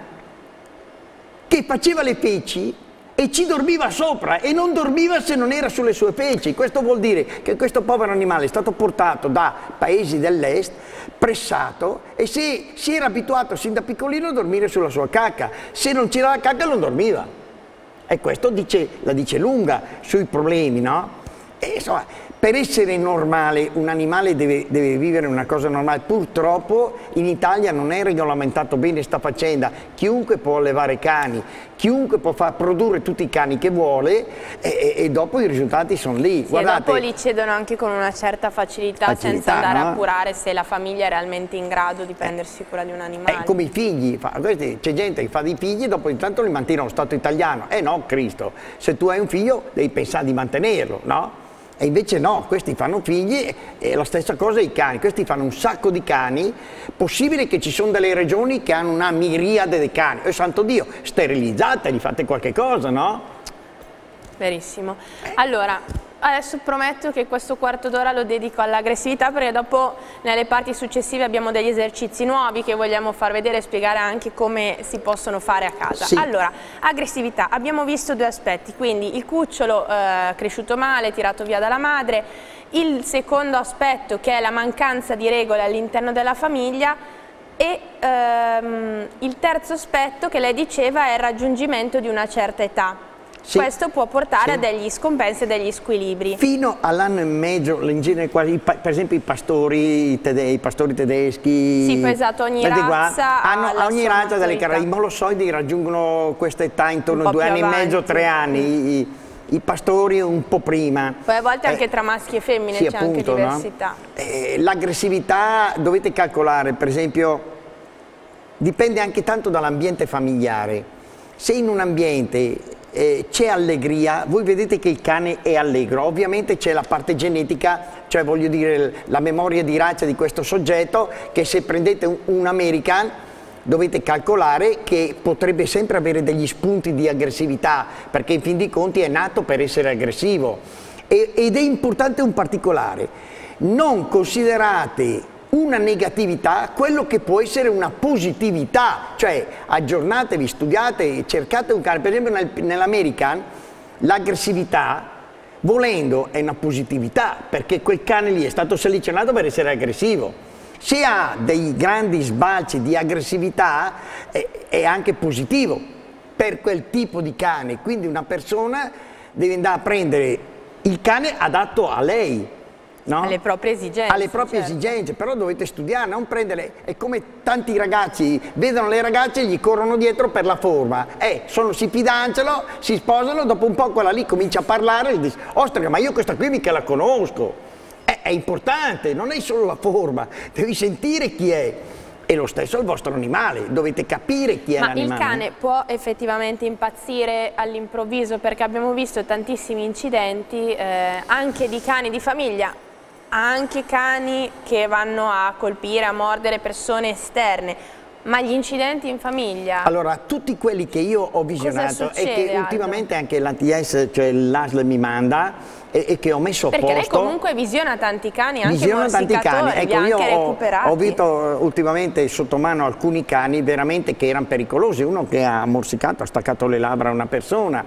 che faceva le feci e ci dormiva sopra e non dormiva se non era sulle sue feci. Questo vuol dire che questo povero animale è stato portato da paesi dell'est, pressato e se si era abituato sin da piccolino a dormire sulla sua cacca, se non c'era la cacca non dormiva. E questo dice, la dice lunga sui problemi, no? E insomma, per essere normale un animale deve, deve vivere una cosa normale. Purtroppo in Italia non è regolamentato bene sta faccenda. Chiunque può allevare cani, chiunque può far produrre tutti i cani che vuole e, e- e dopo i risultati sono lì. Sì, e Guardate, dopo li cedono anche con una certa facilità, Facilità, senza andare no? a appurare se la famiglia è realmente in grado di prendersi cura di un animale. È come i figli, c'è gente che fa dei figli e dopo intanto li mantiene allo Stato italiano. Eh no, Cristo, se tu hai un figlio devi pensare di mantenerlo, no? E invece no, questi fanno figli e la stessa cosa i cani, questi fanno un sacco di cani, possibile che ci sono delle regioni che hanno una miriade di cani, e santo Dio, sterilizzateli, fate qualche cosa, no? Verissimo. Allora, adesso prometto che questo quarto d'ora lo dedico all'aggressività perché dopo nelle parti successive abbiamo degli esercizi nuovi che vogliamo far vedere e spiegare anche come si possono fare a casa. Sì. Allora, aggressività, abbiamo visto due aspetti, quindi il cucciolo eh, cresciuto male, tirato via dalla madre, il secondo aspetto che è la mancanza di regole all'interno della famiglia e ehm, il terzo aspetto che lei diceva è il raggiungimento di una certa età. Sì. Questo può portare Sì. a degli scompensi e degli squilibri. Fino all'anno e mezzo, in genere per esempio i pastori, i tede- i pastori tedeschi, Sì, esatto, ogni qua, razza ha hanno, ogni razza delle caratteristiche. I molossoidi raggiungono questa età intorno a due anni e mezzo, avanti. tre anni, i, i pastori un po' prima. Poi a volte anche Eh, tra maschi e femmine sì, c'è anche appunto, no? diversità. Eh, L'aggressività dovete calcolare, per esempio, dipende anche tanto dall'ambiente familiare. Se in un ambiente eh, c'è allegria, voi vedete che il cane è allegro, ovviamente c'è la parte genetica, cioè voglio dire la memoria di razza di questo soggetto, che se prendete un, un American dovete calcolare che potrebbe sempre avere degli spunti di aggressività, perché in fin dei conti è nato per essere aggressivo. E- ed è importante un particolare, non considerate una negatività quello che può essere una positività, cioè aggiornatevi, studiate, cercate un cane, per esempio nel- nell'American l'aggressività volendo è una positività perché quel cane lì è stato selezionato per essere aggressivo. Se ha dei grandi sbalzi di aggressività è, è anche positivo per quel tipo di cane, quindi una persona deve andare a prendere il cane adatto a lei. No? Alle proprie esigenze, Alle proprie certo. esigenze, però dovete studiare, non prendere, è come tanti ragazzi vedono le ragazze e gli corrono dietro per la forma, eh, sono, si fidanzano, si sposano, dopo un po' quella lì comincia a parlare e dice, ostia, ma io questa qui mica la conosco, Eh, è importante, non è solo la forma, devi sentire chi è. E lo stesso il vostro animale, dovete capire chi è Ma il l'animale. cane può effettivamente impazzire all'improvviso perché abbiamo visto tantissimi incidenti eh, anche di cani di famiglia, anche cani che vanno a colpire, a mordere persone esterne, ma gli incidenti in famiglia... Allora, tutti quelli che io ho visionato e che Aldo? ultimamente anche l'ATS, cioè l'ASL mi manda e, che ho messo a perché lei posto. comunque visiona tanti cani, anche Visiono tanti cani, ecco io ho, recuperati. ho visto ultimamente sotto mano alcuni cani veramente che erano pericolosi, uno che ha morsicato, ha staccato le labbra a una persona,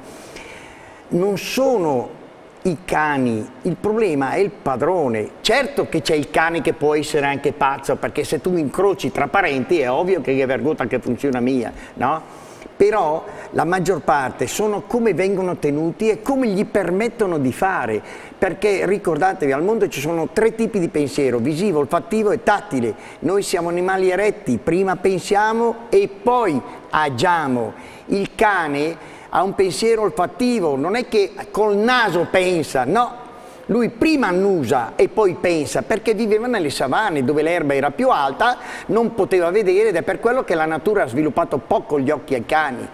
non sono i cani, il problema è il padrone. Certo che c'è il cane che può essere anche pazzo, perché se tu incroci tra parenti è ovvio che è vergogna che funziona mia, no? Però la maggior parte sono come vengono tenuti e come gli permettono di fare, perché ricordatevi, al mondo ci sono tre tipi di pensiero, visivo, olfattivo e tattile. Noi siamo animali eretti, prima pensiamo e poi agiamo. Il cane ha un pensiero olfattivo, non è che col naso pensa, no. Lui prima annusa e poi pensa, perché viveva nelle savane dove l'erba era più alta, non poteva vedere ed è per quello che la natura ha sviluppato poco gli occhi ai cani.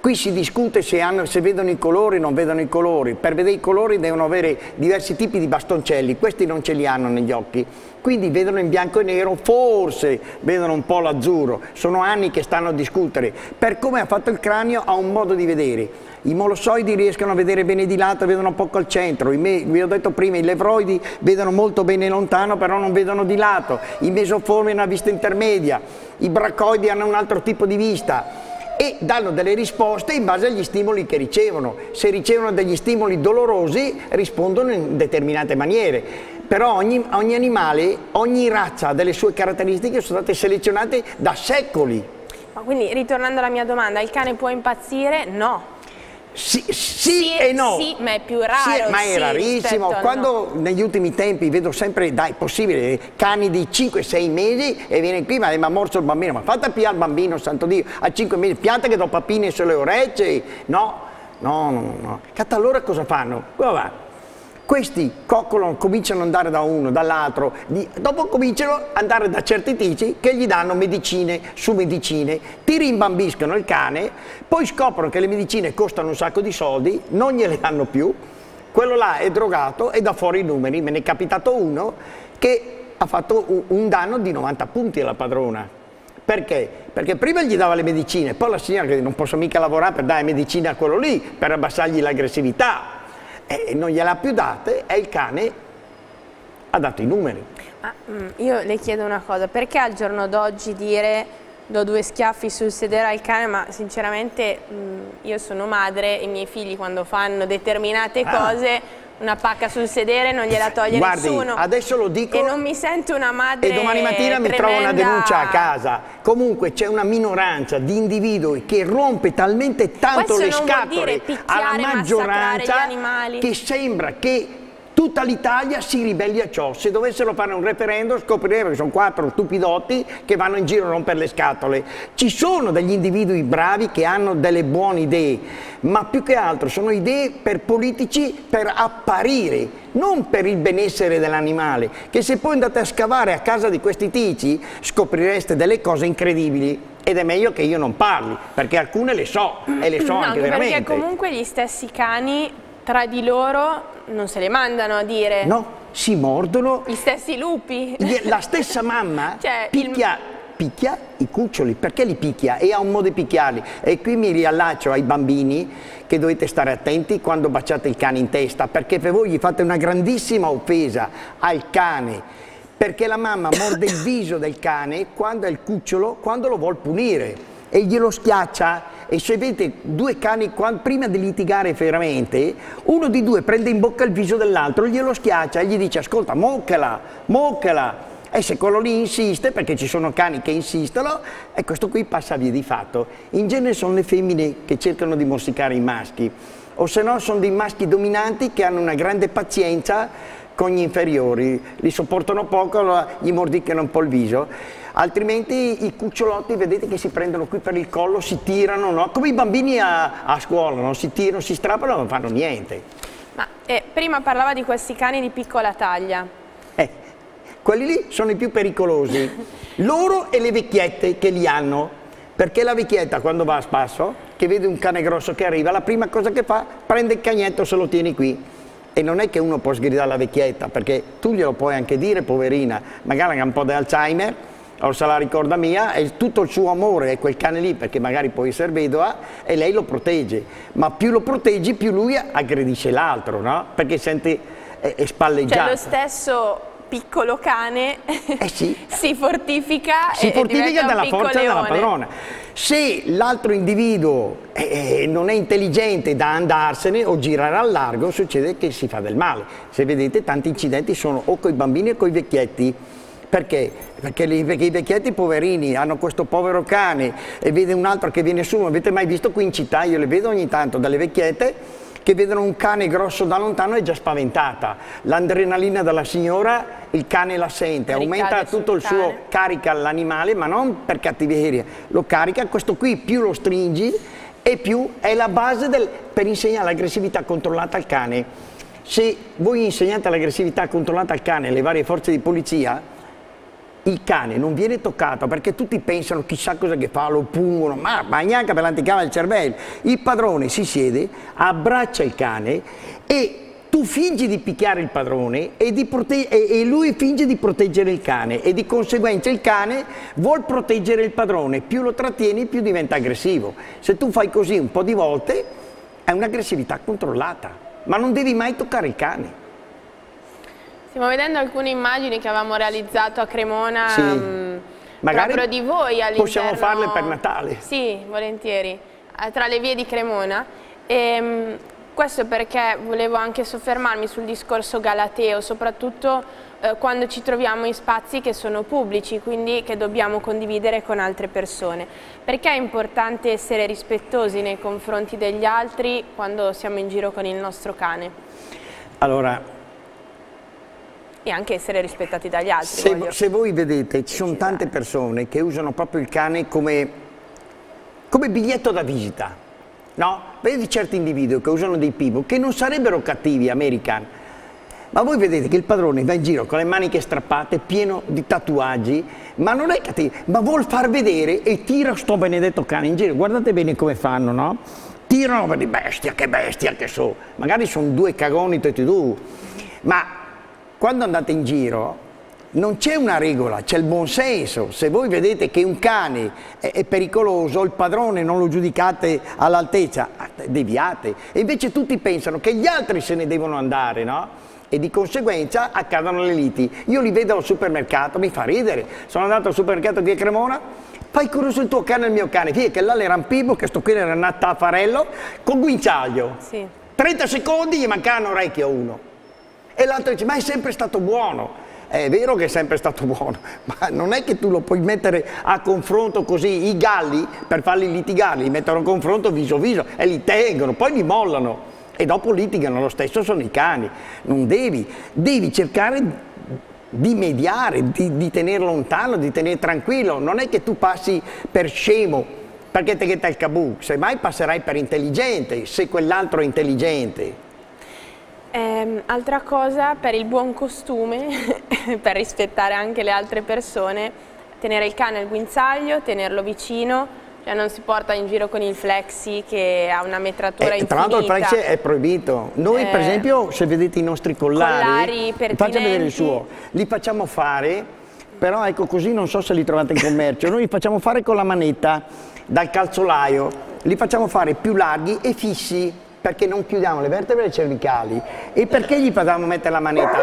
Qui si discute se, hanno- se vedono i colori o non vedono i colori. Per vedere i colori devono avere diversi tipi di bastoncelli, questi non ce li hanno negli occhi. Quindi vedono in bianco e nero, forse vedono un po' l'azzurro. Sono anni che stanno a discutere. Per come ha fatto il cranio ha un modo di vedere. I molossoidi riescono a vedere bene di lato, vedono poco al centro. I me- vi ho detto prima, i levroidi vedono molto bene lontano, però non vedono di lato. I mesoformi hanno una vista intermedia. I bracoidi hanno un altro tipo di vista e danno delle risposte in base agli stimoli che ricevono. Se ricevono degli stimoli dolorosi rispondono in determinate maniere. Però ogni, ogni animale, ogni razza ha delle sue caratteristiche che sono state selezionate da secoli. Ma quindi ritornando alla mia domanda, il cane può impazzire? No. Sì, sì Sì, e no. sì, ma è più raro, Sì, ma è rarissimo. Quando negli ultimi tempi vedo sempre, dai, possibile, cani di 5-6 mesi e viene qui, ma mi ha morso il bambino. Ma fatta più al bambino, santo Dio, a 5 mesi, pianta che do papine sulle orecchie. No, no, no, no. Cata allora cosa fanno? Qua va. Questi coccolano, cominciano ad andare da uno, dall'altro, dopo cominciano ad andare da certi tizi che gli danno medicine su medicine, ti rimbambiscono il cane, poi scoprono che le medicine costano un sacco di soldi, non gliele danno più quello là è drogato e dà fuori i numeri. Me ne è capitato uno che ha fatto un danno di 90 punti alla padrona. Perché? Perché prima gli dava le medicine, poi la signora che non posso mica lavorare per dare medicine a quello lì, per abbassargli l'aggressività, e non gliel'ha più date e il cane ha dato i numeri. Ah, io le chiedo una cosa, perché al giorno d'oggi dire do due schiaffi sul sedere al cane, ma sinceramente mh, io sono madre e i miei figli quando fanno determinate ah. cose una pacca sul sedere non gliela toglie Guardi, nessuno. adesso lo dico. E non mi sento una madre E domani mattina tremenda. mi trovo una denuncia a casa. Comunque c'è una minoranza di individui che rompe talmente tanto Questo le scatole alla maggioranza che sembra che tutta l'Italia si ribelli a ciò. Se dovessero fare un referendum scoprirebbero che sono quattro stupidotti che vanno in giro a rompere le scatole. Ci sono degli individui bravi che hanno delle buone idee, ma più che altro sono idee per politici per apparire, non per il benessere dell'animale, che se poi andate a scavare a casa di questi tici scoprireste delle cose incredibili ed è meglio che io non parli, perché alcune le so e le so no, anche veramente. Perché comunque gli stessi cani tra di loro non se le mandano a dire. No, si mordono. Gli stessi lupi. La stessa mamma cioè, picchia, il... picchia, i cuccioli, perché li picchia? E ha un modo di picchiarli. E qui mi riallaccio ai bambini che dovete stare attenti quando baciate il cane in testa, perché per voi gli fate una grandissima offesa al cane perché la mamma morde il viso del cane quando è il cucciolo, quando lo vuol punire e glielo schiaccia e se avete due cani, prima di litigare veramente, uno di due prende in bocca il viso dell'altro, glielo schiaccia e gli dice ascolta, moccala, moccala. E se quello lì insiste, perché ci sono cani che insistono, e questo qui passa via di fatto. In genere sono le femmine che cercano di morsicare i maschi, o se no sono dei maschi dominanti che hanno una grande pazienza con gli inferiori, li sopportano poco, gli mordicchiano un po' il viso altrimenti i cucciolotti vedete che si prendono qui per il collo, si tirano, no? come i bambini a, a scuola, no? si tirano, si strappano e non fanno niente. Ma eh, prima parlava di questi cani di piccola taglia. Eh, quelli lì sono i più pericolosi, loro e le vecchiette che li hanno, perché la vecchietta quando va a spasso, che vede un cane grosso che arriva, la prima cosa che fa, prende il cagnetto se lo tieni qui. E non è che uno può sgridare la vecchietta, perché tu glielo puoi anche dire, poverina, magari ha un po' di Alzheimer, o se la ricorda mia, è tutto il suo amore è quel cane lì perché magari può essere vedova e lei lo protegge, ma più lo proteggi più lui aggredisce l'altro, no? Perché sente è, è spalleggiato. Cioè lo stesso piccolo cane eh sì. si fortifica si fortifica dalla forza leone. della padrona. Se l'altro individuo eh, non è intelligente da andarsene o girare al largo, succede che si fa del male. Se vedete tanti incidenti sono o con i bambini o con i vecchietti perché? Perché, li, perché i vecchietti poverini hanno questo povero cane e vede un altro che viene su, avete mai visto qui in città, io le vedo ogni tanto dalle vecchiette che vedono un cane grosso da lontano e già spaventata. L'adrenalina della signora, il cane la sente, aumenta tutto il suo, carica l'animale, ma non per cattiveria, lo carica, questo qui più lo stringi e più è la base del, per insegnare l'aggressività controllata al cane. Se voi insegnate l'aggressività controllata al cane alle varie forze di polizia, il cane non viene toccato perché tutti pensano chissà cosa che fa, lo pungono, ma, ma neanche per l'anticava il cervello. Il padrone si siede, abbraccia il cane e tu fingi di picchiare il padrone e, e, lui finge di proteggere il cane e di conseguenza il cane vuol proteggere il padrone, più lo trattieni più diventa aggressivo. Se tu fai così un po' di volte è un'aggressività controllata, ma non devi mai toccare il cane. Stiamo vedendo alcune immagini che avevamo realizzato a Cremona sì. mh, mm, proprio di voi all'interno. Possiamo farle per Natale. Sì, volentieri, eh, tra le vie di Cremona. E, mh, mm, questo perché volevo anche soffermarmi sul discorso galateo, soprattutto eh, quando ci troviamo in spazi che sono pubblici, quindi che dobbiamo condividere con altre persone. Perché è importante essere rispettosi nei confronti degli altri quando siamo in giro con il nostro cane? Allora, e anche essere rispettati dagli altri. Se, se voi vedete, ci sono tante persone che usano proprio il cane come, come biglietto da visita, no? Vedi certi individui che usano dei pibo che non sarebbero cattivi, americani, ma voi vedete che il padrone va in giro con le maniche strappate, pieno di tatuaggi, ma non è cattivo, ma vuol far vedere e tira sto benedetto cane in giro. Guardate bene come fanno, no? tirano per di bestia, che bestia che so. Magari sono due cagoni tutti tu, ma quando andate in giro non c'è una regola, c'è il buonsenso. Se voi vedete che un cane è, è pericoloso, il padrone non lo giudicate all'altezza, deviate. E invece tutti pensano che gli altri se ne devono andare, no? E di conseguenza accadono le liti. Io li vedo al supermercato, mi fa ridere. Sono andato al supermercato a Cremona, fai curioso il tuo cane e il mio cane. Fì, che là l'era un pibo, che sto qui era un attafarello, con guinciaglio. Sì. 30 secondi gli mancava un orecchio a uno. E l'altro dice, ma è sempre stato buono. È vero che è sempre stato buono, ma non è che tu lo puoi mettere a confronto così, i galli per farli litigare, li mettono a confronto viso a viso e li tengono, poi li mollano e dopo litigano, lo stesso sono i cani, non devi, devi cercare di mediare, di, di tenere lontano, di tenere tranquillo, non è che tu passi per scemo perché te che il cabù, semmai passerai per intelligente, se quell'altro è intelligente. Eh, altra cosa, per il buon costume, per rispettare anche le altre persone, tenere il cane al guinzaglio, tenerlo vicino, cioè non si porta in giro con il flexi che ha una metratura eh. Tra l'altro il flexi è proibito. Noi eh, per esempio se vedete i nostri collari, collari faccia vedere il suo, li facciamo fare, però ecco così non so se li trovate in commercio, noi li facciamo fare con la manetta dal calzolaio, li facciamo fare più larghi e fissi perché non chiudiamo le vertebre cervicali e perché gli facciamo mettere la manetta?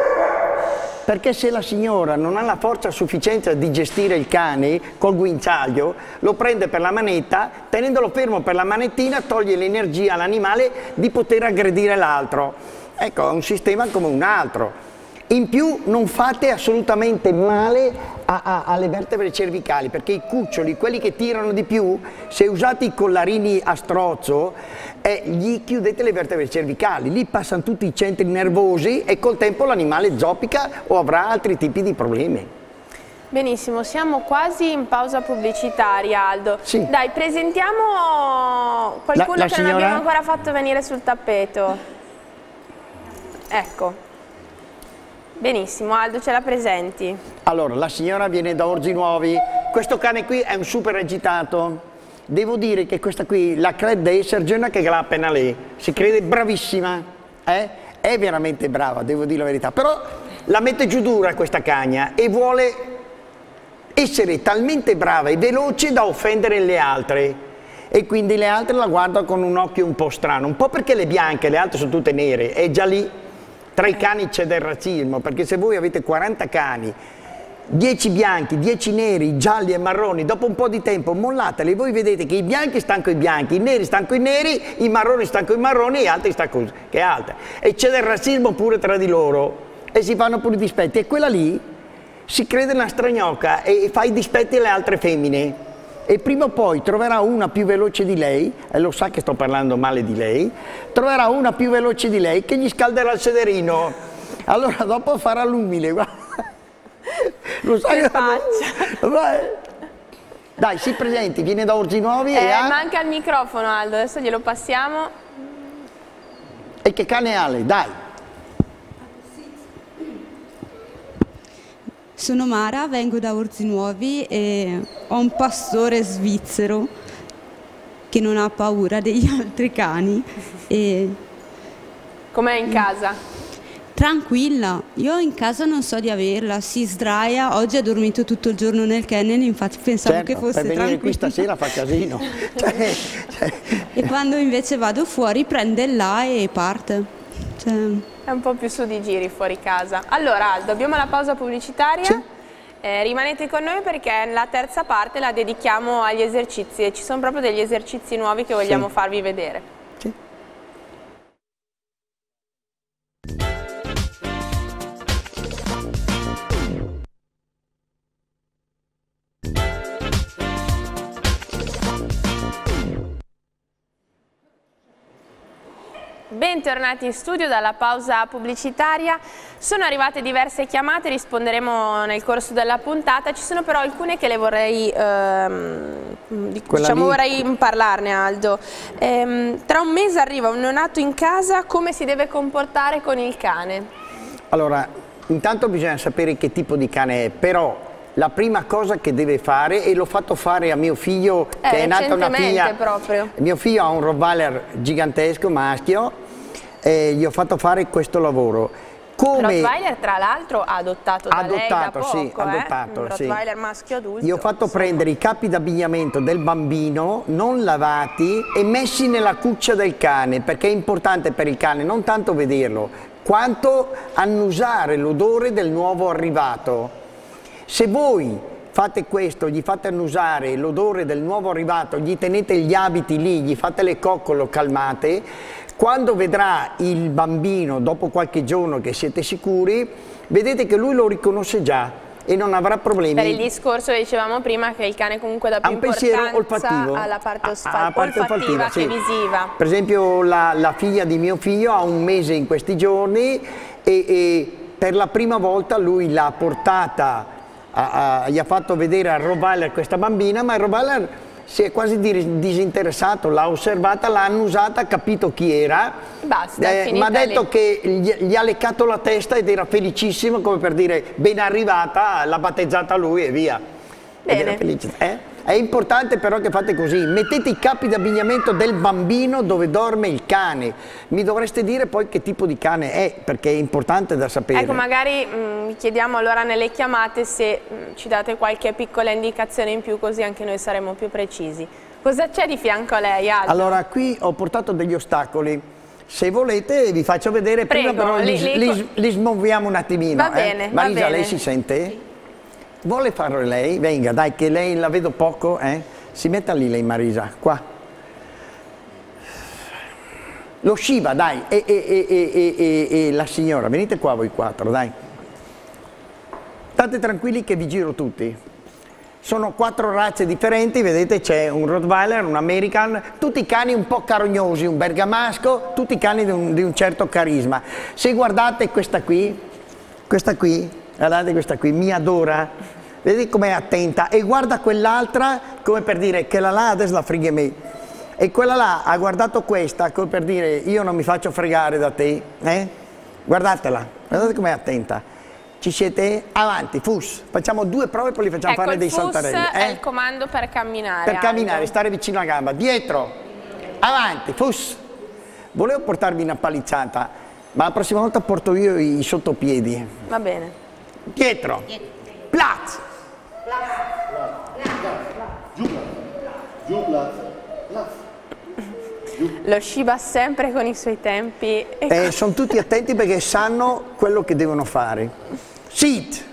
Perché se la signora non ha la forza sufficiente di gestire il cane col guinciaglio, lo prende per la manetta, tenendolo fermo per la manettina toglie l'energia all'animale di poter aggredire l'altro. Ecco, è un sistema come un altro. In più non fate assolutamente male a, a, alle vertebre cervicali perché i cuccioli, quelli che tirano di più, se usate i collarini a strozzo, eh, gli chiudete le vertebre cervicali, lì passano tutti i centri nervosi e col tempo l'animale zoppica o avrà altri tipi di problemi. Benissimo, siamo quasi in pausa pubblicitaria Aldo. Sì. Dai, presentiamo qualcuno la, la che signora... non abbiamo ancora fatto venire sul tappeto. Ecco. Benissimo, Aldo, ce la presenti? Allora, la signora viene da Orzi Nuovi. Questo cane qui è un super agitato. Devo dire che questa qui la crede essere giorna che l'ha appena lì. Si crede bravissima. Eh? È veramente brava, devo dire la verità. Però la mette giù dura questa cagna e vuole essere talmente brava e veloce da offendere le altre e quindi le altre la guardano con un occhio un po' strano, un po' perché le bianche, le altre sono tutte nere, è già lì tra i cani c'è del razzismo, perché se voi avete 40 cani, 10 bianchi, 10 neri, gialli e marroni, dopo un po' di tempo mollateli, voi vedete che i bianchi stanno con i bianchi, i neri stanno con i neri, i marroni stanno con i marroni e gli altri stanno con che altre. E c'è del razzismo pure tra di loro e si fanno pure i dispetti. E quella lì si crede una stragnocca e fa i dispetti alle altre femmine e prima o poi troverà una più veloce di lei, e lo sa che sto parlando male di lei, troverà una più veloce di lei che gli scalderà il sederino. Allora dopo farà l'umile, Lo sai che faccia? Dai, si presenti, viene da Orzi Nuovi eh, e ha... Manca il microfono Aldo, adesso glielo passiamo. E che cane ha lei? Dai. Sono Mara, vengo da Orzi Nuovi e ho un pastore svizzero che non ha paura degli altri cani. E... Com'è in casa? Tranquilla, io in casa non so di averla, si sdraia, oggi ha dormito tutto il giorno nel kennel, infatti pensavo certo, che fosse per venire tranquilla. qui stasera fa casino. cioè, cioè. E quando invece vado fuori prende là e parte. Cioè, è un po' più su di giri fuori casa. Allora Aldo, abbiamo la pausa pubblicitaria. Sì. Eh, rimanete con noi perché la terza parte la dedichiamo agli esercizi e ci sono proprio degli esercizi nuovi che vogliamo sì. farvi vedere. Bentornati in studio dalla pausa pubblicitaria. Sono arrivate diverse chiamate, risponderemo nel corso della puntata. Ci sono però alcune che le vorrei, ehm, diciamo, vorrei parlarne Aldo. Ehm, tra un mese arriva un neonato in casa, come si deve comportare con il cane? Allora, intanto bisogna sapere che tipo di cane è, però la prima cosa che deve fare, e l'ho fatto fare a mio figlio eh, che è nata una figlia, proprio. mio figlio ha un Rottweiler gigantesco, maschio, e gli ho fatto fare questo lavoro. Come Rottweiler tra l'altro ha adottato da adottato, da poco, sì, eh? adottato, un Rottweiler sì. maschio adulto. Gli ho fatto insomma. prendere i capi d'abbigliamento del bambino non lavati e messi nella cuccia del cane, perché è importante per il cane non tanto vederlo, quanto annusare l'odore del nuovo arrivato. Se voi fate questo, gli fate annusare l'odore del nuovo arrivato, gli tenete gli abiti lì, gli fate le coccole, calmate, quando vedrà il bambino dopo qualche giorno che siete sicuri, vedete che lui lo riconosce già e non avrà problemi. Per il discorso che dicevamo prima che il cane comunque dà più importanza alla parte, alla parte olfattiva, olfattiva che visiva. Per esempio la, la, figlia di mio figlio ha un mese in questi giorni e, e per la prima volta lui l'ha portata, a, a, gli ha fatto vedere a Rottweiler questa bambina, ma il Rottweiler si è quasi disinteressato, l'ha osservata, l'ha annusata, ha capito chi era, Basta, eh, mi ha detto lì. che gli, gli, ha leccato la testa ed era felicissimo come per dire ben arrivata, l'ha battezzata lui e via. Bene. Ed era felice. Eh? È importante però che fate così, mettete i capi d'abbigliamento del bambino dove dorme il cane. Mi dovreste dire poi che tipo di cane è, perché è importante da sapere. Ecco, magari mh, mm, chiediamo allora nelle chiamate se mh, mm, ci date qualche piccola indicazione in più, così anche noi saremo più precisi. Cosa c'è di fianco a lei, Aldo? Allora, qui ho portato degli ostacoli. Se volete vi faccio vedere, Prego, prima però li, li, li, li smuoviamo un attimino. Va eh? bene, Marisa, va bene. lei si sente? Sì. Vuole farlo lei? Venga, dai, che lei la vedo poco, eh? Si metta lì lei Marisa, qua. Lo Shiva, dai, e, e, e, e, la signora, venite qua voi quattro, dai. State tranquilli che vi giro tutti. Sono quattro razze differenti, vedete c'è un Rottweiler, un American, tutti cani un po' carognosi, un bergamasco, tutti cani di un, di un certo carisma. Se guardate questa qui, questa qui, guardate questa qui, mi adora, vedi com'è attenta e guarda quell'altra come per dire che la là adesso la frighe me e quella là ha guardato questa come per dire io non mi faccio fregare da te eh? guardatela guardate com'è attenta ci siete? Avanti, FUS. Facciamo due prove e poi li facciamo ecco, fare dei saltarelli. FUS è eh? il comando per camminare. Per camminare, Aldo. stare vicino alla gamba. Dietro, avanti, FUS. Volevo portarvi una palizzata, ma la prossima volta porto io i sottopiedi. Va bene. Dietro. Dietro. Platz. Lo Shiba sempre con i suoi tempi. Eh, sono tutti attenti perché sanno quello che devono fare. Sit.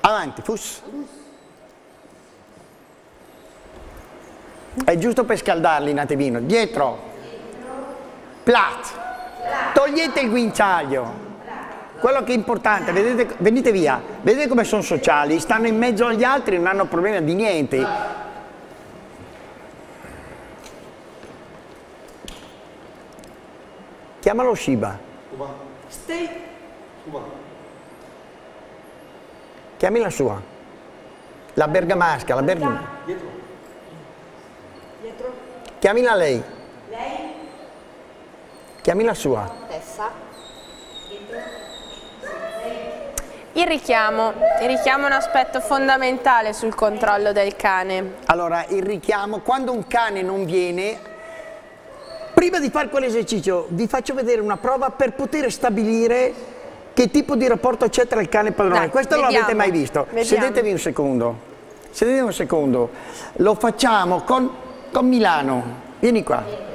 Avanti, fus. È giusto per scaldarli in attimino. Dietro. Plat. Togliete il guinciaglio. Quello che è importante, vedete, venite via, vedete come sono sociali, stanno in mezzo agli altri, non hanno problema di niente. Chiamalo Shiba. Stay. Chiami la sua. La bergamasca, la bergamasca. Dietro. Dietro. Chiamila lei. Lei. Chiami la sua. Tessa. Il richiamo. Il richiamo è un aspetto fondamentale sul controllo del cane. Allora, il richiamo, quando un cane non viene, prima di fare quell'esercizio vi faccio vedere una prova per poter stabilire che tipo di rapporto c'è tra il cane e il padrone. Dai, Questo vediamo, non l'avete mai visto. Vediamo. Sedetevi un secondo. Sedetevi un secondo. Lo facciamo con, con Milano. Vieni qua.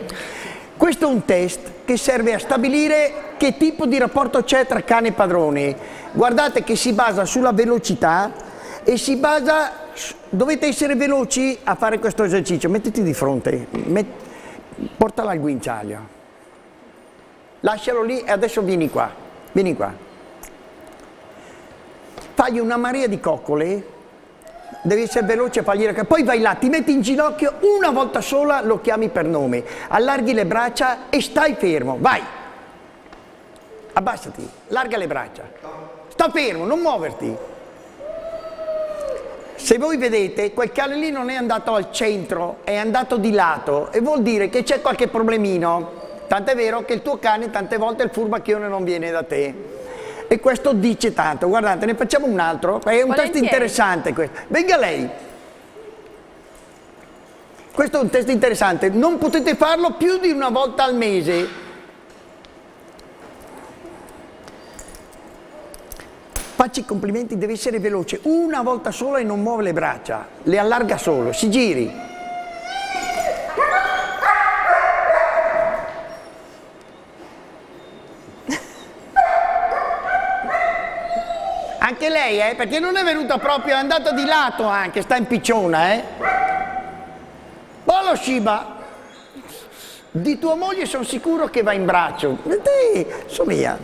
Questo è un test che serve a stabilire che tipo di rapporto c'è tra cane e padrone. Guardate che si basa sulla velocità e si basa, dovete essere veloci a fare questo esercizio, mettiti di fronte, met, portala al guinciaglio, lascialo lì e adesso vieni qua, vieni qua. Fagli una marea di coccole, devi essere veloce a fargli la poi vai là, ti metti in ginocchio, una volta sola lo chiami per nome, allarghi le braccia e stai fermo, vai! Abbassati, larga le braccia. Sta fermo, non muoverti. Se voi vedete, quel cane lì non è andato al centro, è andato di lato e vuol dire che c'è qualche problemino. Tant'è vero che il tuo cane tante volte il furbacchione non viene da te. E questo dice tanto. Guardate, ne facciamo un altro, è un Volentieri. testo interessante questo. Venga lei. Questo è un testo interessante, non potete farlo più di una volta al mese. Facci i complimenti, deve essere veloce, una volta sola e non muove le braccia, le allarga solo, si giri. Anche lei, eh? Perché non è venuta proprio, è andata di lato anche, sta in picciona, eh? Polo Shiba, di tua moglie sono sicuro che va in braccio. Sì, somiglia.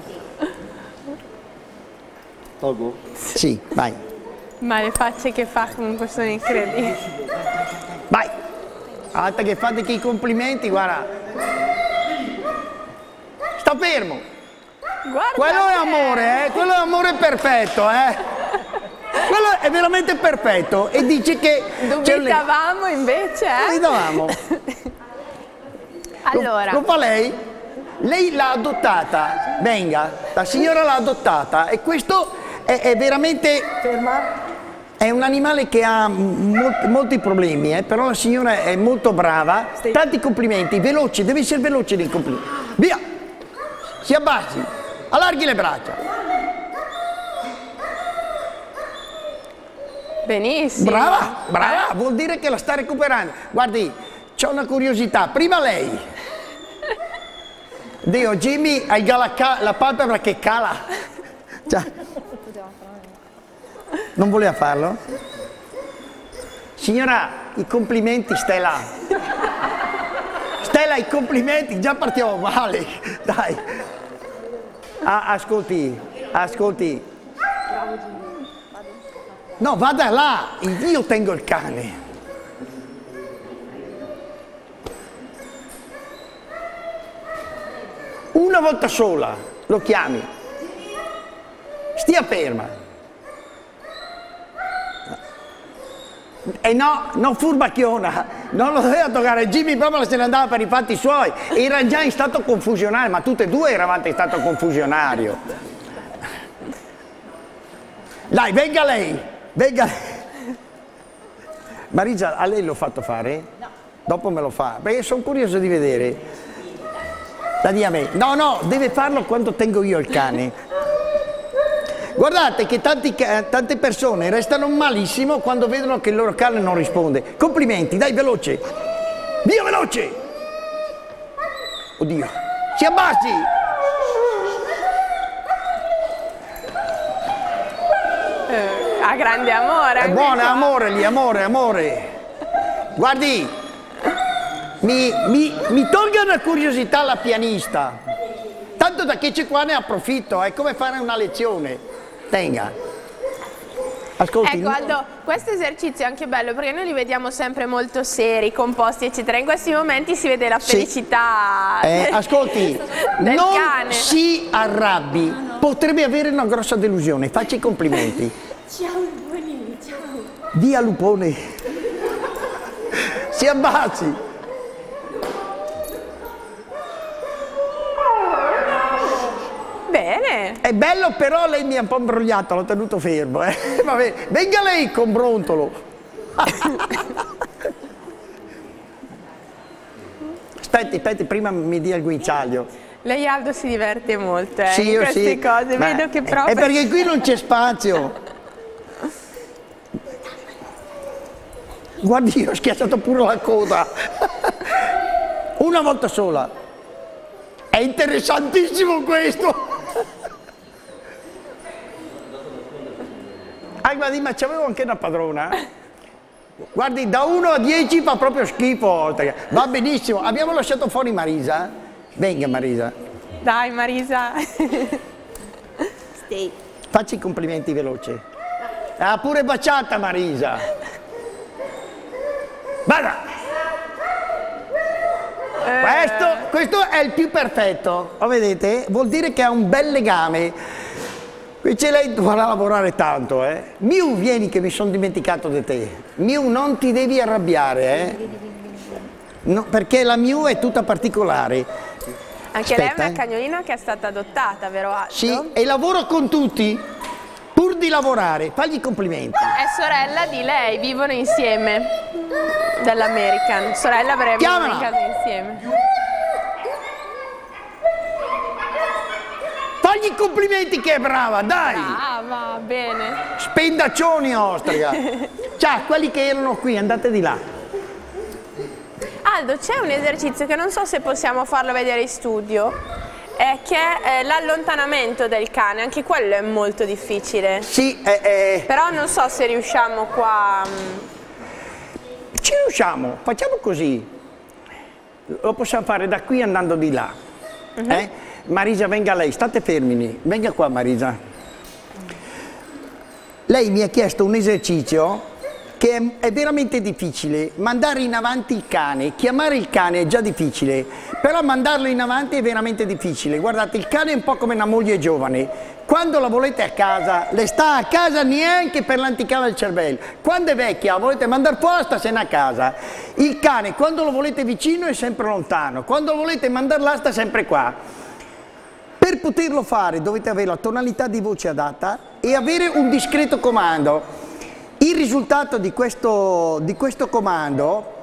Tolgo? Sì, vai. Ma le facce che fa comunque sono incredibili. Vai. Alta che fate che i complimenti, guarda. Sta fermo. Guarda Quello è amore, eh? Quello è amore perfetto, eh? Quello è veramente perfetto. E dice che... c'è un- Dubitavamo invece, eh? Dubitavamo. Allora, Lo fa lei? Lei l'ha adottata, venga, la signora l'ha adottata e questo è, è veramente... È un animale che ha mol- molti problemi, eh, però la signora è molto brava. Tanti complimenti, veloce, deve essere veloce nei complimenti. Via! Si abbassi, allarghi le braccia. benissimo. Brava, brava, vuol dire che la sta recuperando. Guardi, c'ho una curiosità, prima lei. Dio, Jimmy ha il galacca- la palpebra che cala. Cioè, non voleva farlo? Signora, i complimenti, Stella. Stella, i complimenti, già partiamo male. Dai. Ah, ascolti, ascolti. No, vada là, io tengo il cane. Una volta sola lo chiami. Stia ferma. E no, no furbacchiona, non lo doveva toccare, Jimmy proprio se ne andava per i fatti suoi, era già in stato confusionario, ma tutte e due eravate in stato confusionario. Dai, venga lei, venga lei. Marisa, a lei l'ho fatto fare? No. Dopo me lo fa, perché sono curioso di vedere. La dia a me. No, no, deve farlo quando tengo io il cane. Guardate che tanti tante persone restano malissimo quando vedono che il loro cane non risponde. Complimenti, dai, veloce. Via, veloce. Oddio, si abbassi. Eh, ha grande amore. È qua. amore lì, amore, amore. Guardi, mi, mi, mi tolga una curiosità la pianista. Tanto da che c'è qua ne approfitto, è come fare una lezione. Tenga. Ascolti. Ecco no- Aldo, questo esercizio è anche bello perché noi li vediamo sempre molto seri, composti eccetera. In questi momenti si vede la Sì. felicità Eh, ascolti, del non cane. si arrabbi, potrebbe avere una grossa delusione, faccia i complimenti. Ciao Luponi, ciao. Via Lupone, si abbassi. Bene. È bello però lei mi ha un po' imbrogliato, l'ho tenuto fermo. Eh. Vabbè, venga lei con brontolo. aspetti, aspetti, prima mi dia il guinciaglio. Lei Aldo si diverte molto eh, Sì, in queste sì. cose, Ma vedo che proprio... È perché qui non c'è spazio. Guardi, io ho schiacciato pure la coda. Una volta sola. È interessantissimo questo. Ah, guardi, ma c'avevo anche una padrona. Guardi, da 1 a 10 fa proprio schifo. Va benissimo. Abbiamo lasciato fuori Marisa. Venga Marisa. Dai Marisa. Stay. Facci i complimenti veloce. Ha pure baciata Marisa. Vada! Questo, questo è il più perfetto, lo vedete? Vuol dire che ha un bel legame. Invece lei dovrà lavorare tanto, eh. Miu, vieni che mi sono dimenticato di te. Miu, non ti devi arrabbiare, eh. No, perché la Miu è tutta particolare. Anche Aspetta, lei è una eh. cagnolina che è stata adottata, vero Aldo? Sì, e lavoro con tutti, pur di lavorare. Fagli i complimenti. È sorella di lei, vivono insieme, dell'American. Sorella avrebbe casa insieme. Fagli i complimenti che è brava, dai! Ah, va bene. Spendaccioni, ostrica! Ciao, quelli che erano qui, andate di là. Aldo, c'è un esercizio che non so se possiamo farlo vedere in studio, è che è l'allontanamento del cane, anche quello è molto difficile. Sì, eh, eh. Però non so se riusciamo qua... Mm. Ci riusciamo, facciamo così. Lo possiamo fare da qui andando di là. Uh -huh. eh? Marisa, venga lei, state fermi, venga qua Marisa. Lei mi ha chiesto un esercizio che è, veramente difficile. Mandare in avanti il cane, chiamare il cane è già difficile, però mandarlo in avanti è veramente difficile. Guardate, il cane è un po' come una moglie giovane. Quando la volete a casa, le sta a casa neanche per l'anticava del cervello. Quando è vecchia, la volete mandare fuori, stasera a casa. Il cane, quando lo volete vicino, è sempre lontano. Quando lo volete mandare là, sta sempre qua. Per poterlo fare dovete avere la tonalità di voce adatta e avere un discreto comando. Il risultato di questo, di questo comando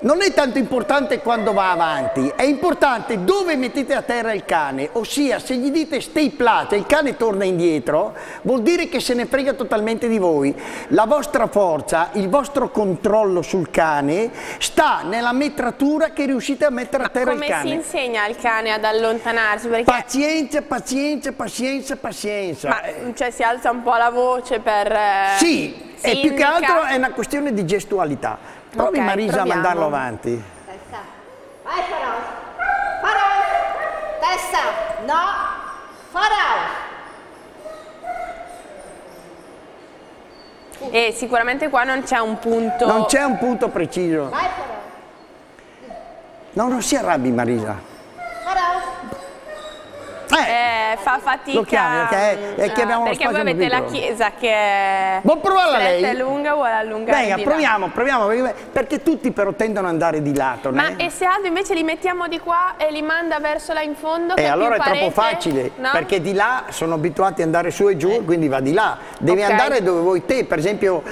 non è tanto importante quando va avanti, è importante dove mettete a terra il cane, ossia se gli dite stay plat e il cane torna indietro, vuol dire che se ne frega totalmente di voi. La vostra forza, il vostro controllo sul cane sta nella metratura che riuscite a mettere a terra il cane. come si insegna al cane ad allontanarsi? Perché... Pazienza, pazienza, pazienza, pazienza. Ma cioè si alza un po' la voce per... Eh, sì, e più che altro è una questione di gestualità. Provi okay, Marisa proviamo. a mandarlo avanti. Testa. Vai Faraos. Faraos. Testa. No. Faraos. E sicuramente qua non c'è un punto... Non c'è un punto preciso. Vai Faraos. No, non si arrabbi Marisa. Eh, fa fatica. Lo chiami, okay? è che abbiamo Perché voi avete la chiesa che è Vuoi provarla lei? è lunga, vuole allungare Venga, proviamo, là. proviamo, perché tutti però tendono ad andare di lato. Ma e se Aldo invece li mettiamo di qua e li manda verso là in fondo? E eh, allora è parete? troppo facile, no? perché di là sono abituati ad andare su e giù, eh. quindi va di là. Devi okay. andare dove vuoi te, per esempio...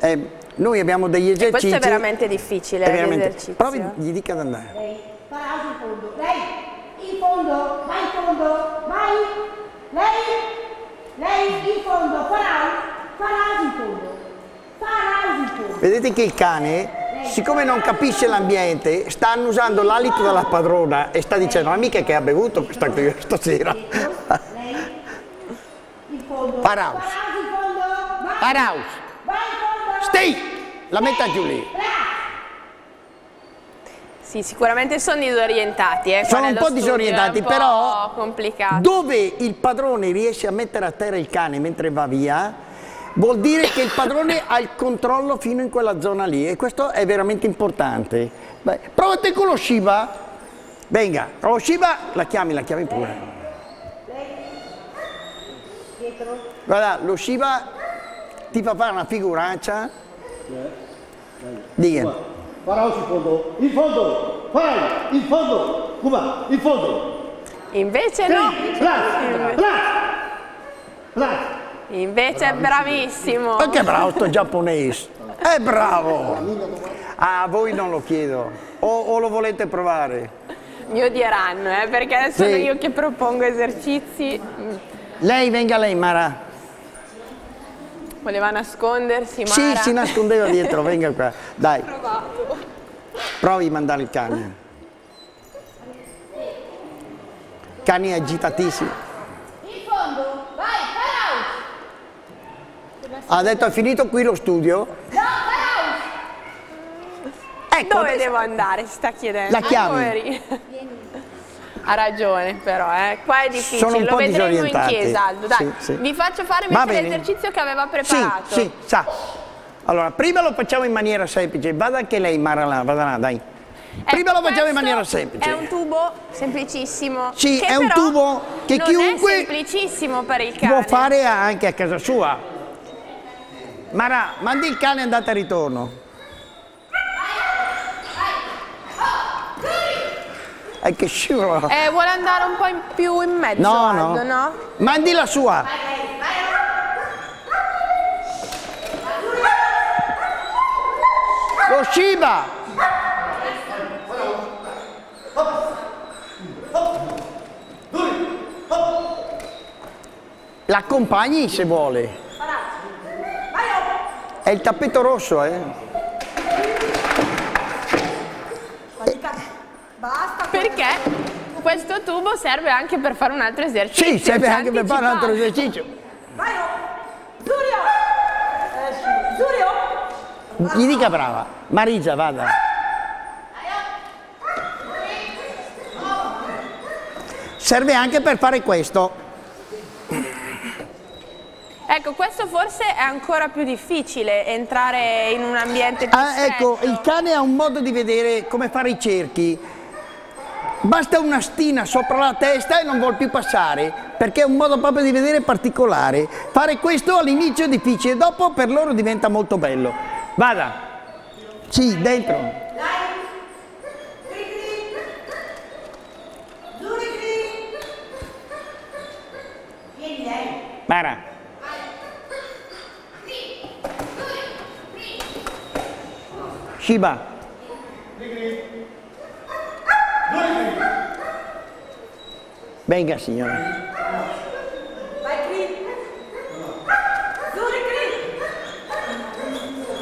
Eh, noi abbiamo degli esercizi. E questo è veramente difficile. È veramente... Provi, gli dica ad andare. Lei, in fondo. Lei, in fondo, vai in fondo, vai. Lei, lei in fondo, farà, farà in fondo, farà in fondo. Vedete che il cane, siccome non capisce l'ambiente, sta annusando l'alito della padrona e sta dicendo, ma mica che ha bevuto questa qui stasera. Lei, in fondo, Paraus. Paraus. Stay, la metta giù lì. Sì, sicuramente sono disorientati. Eh, sono un po' disorientati, un però po complicato. dove il padrone riesce a mettere a terra il cane mentre va via, vuol dire che il padrone ha il controllo fino in quella zona lì e questo è veramente importante. Beh, provate con lo Shiba. Venga, lo Shiba la chiami, la chiami pure. Guarda, lo Shiba ti fa fare una figuraccia. Dica. Faraos in fondo, in fondo, vai, in fondo, Cuba, in fondo. Invece no. Plat, plat. Invece è bravissimo. Ma che bravo sto giapponese. È bravo. Ah, a voi non lo chiedo. O, o lo volete provare? Mi odieranno, eh, perché sono sì. io che propongo esercizi. Lei, venga lei, Mara. Voleva nascondersi, Mara. Sì, si nascondeva dietro, venga qua. Dai. Provato. Provi a mandare il cane. Cani agitatissimi. In fondo, vai, out. Ha detto è finito qui lo studio? No, out. Ecco, Dove adesso... devo andare? Si sta chiedendo. La chiami. Ha ragione però, eh. qua è difficile, Sono un lo po vedremo in chiesa Aldo. Dai, sì, sì. vi faccio fare l'esercizio che aveva preparato. Sì, sì, sa. Allora, prima lo facciamo in maniera semplice, vada anche lei Mara là, vada là, dai. Prima ecco, lo facciamo in maniera semplice. È un tubo semplicissimo. Sì, è un tubo che chiunque è semplicissimo per il cane. può fare anche a casa sua. Mara, mandi il cane andata e ritorno. È che scivola. Eh, vuole andare un po' in più in mezzo, No, Aldo, no. no? Mandi la sua. Lo Shiba. L'accompagni se vuole. È il tappeto rosso, eh? Perché questo tubo serve anche per fare un altro esercizio. Sì, serve anche per fare un altro anticipato. esercizio. Vai, oh. Giulio! Eh, Giulio! Gli dica brava. Marisa, vada. Serve anche per fare questo. Ecco, questo forse è ancora più difficile, entrare in un ambiente più Ah, ecco, il cane ha un modo di vedere come fare i cerchi. Basta una stina sopra la testa e non vuol più passare, perché è un modo proprio di vedere particolare. Fare questo all'inizio è difficile, dopo per loro diventa molto bello. Vada. Sì, dentro. Mara. Shiba. Venga signora.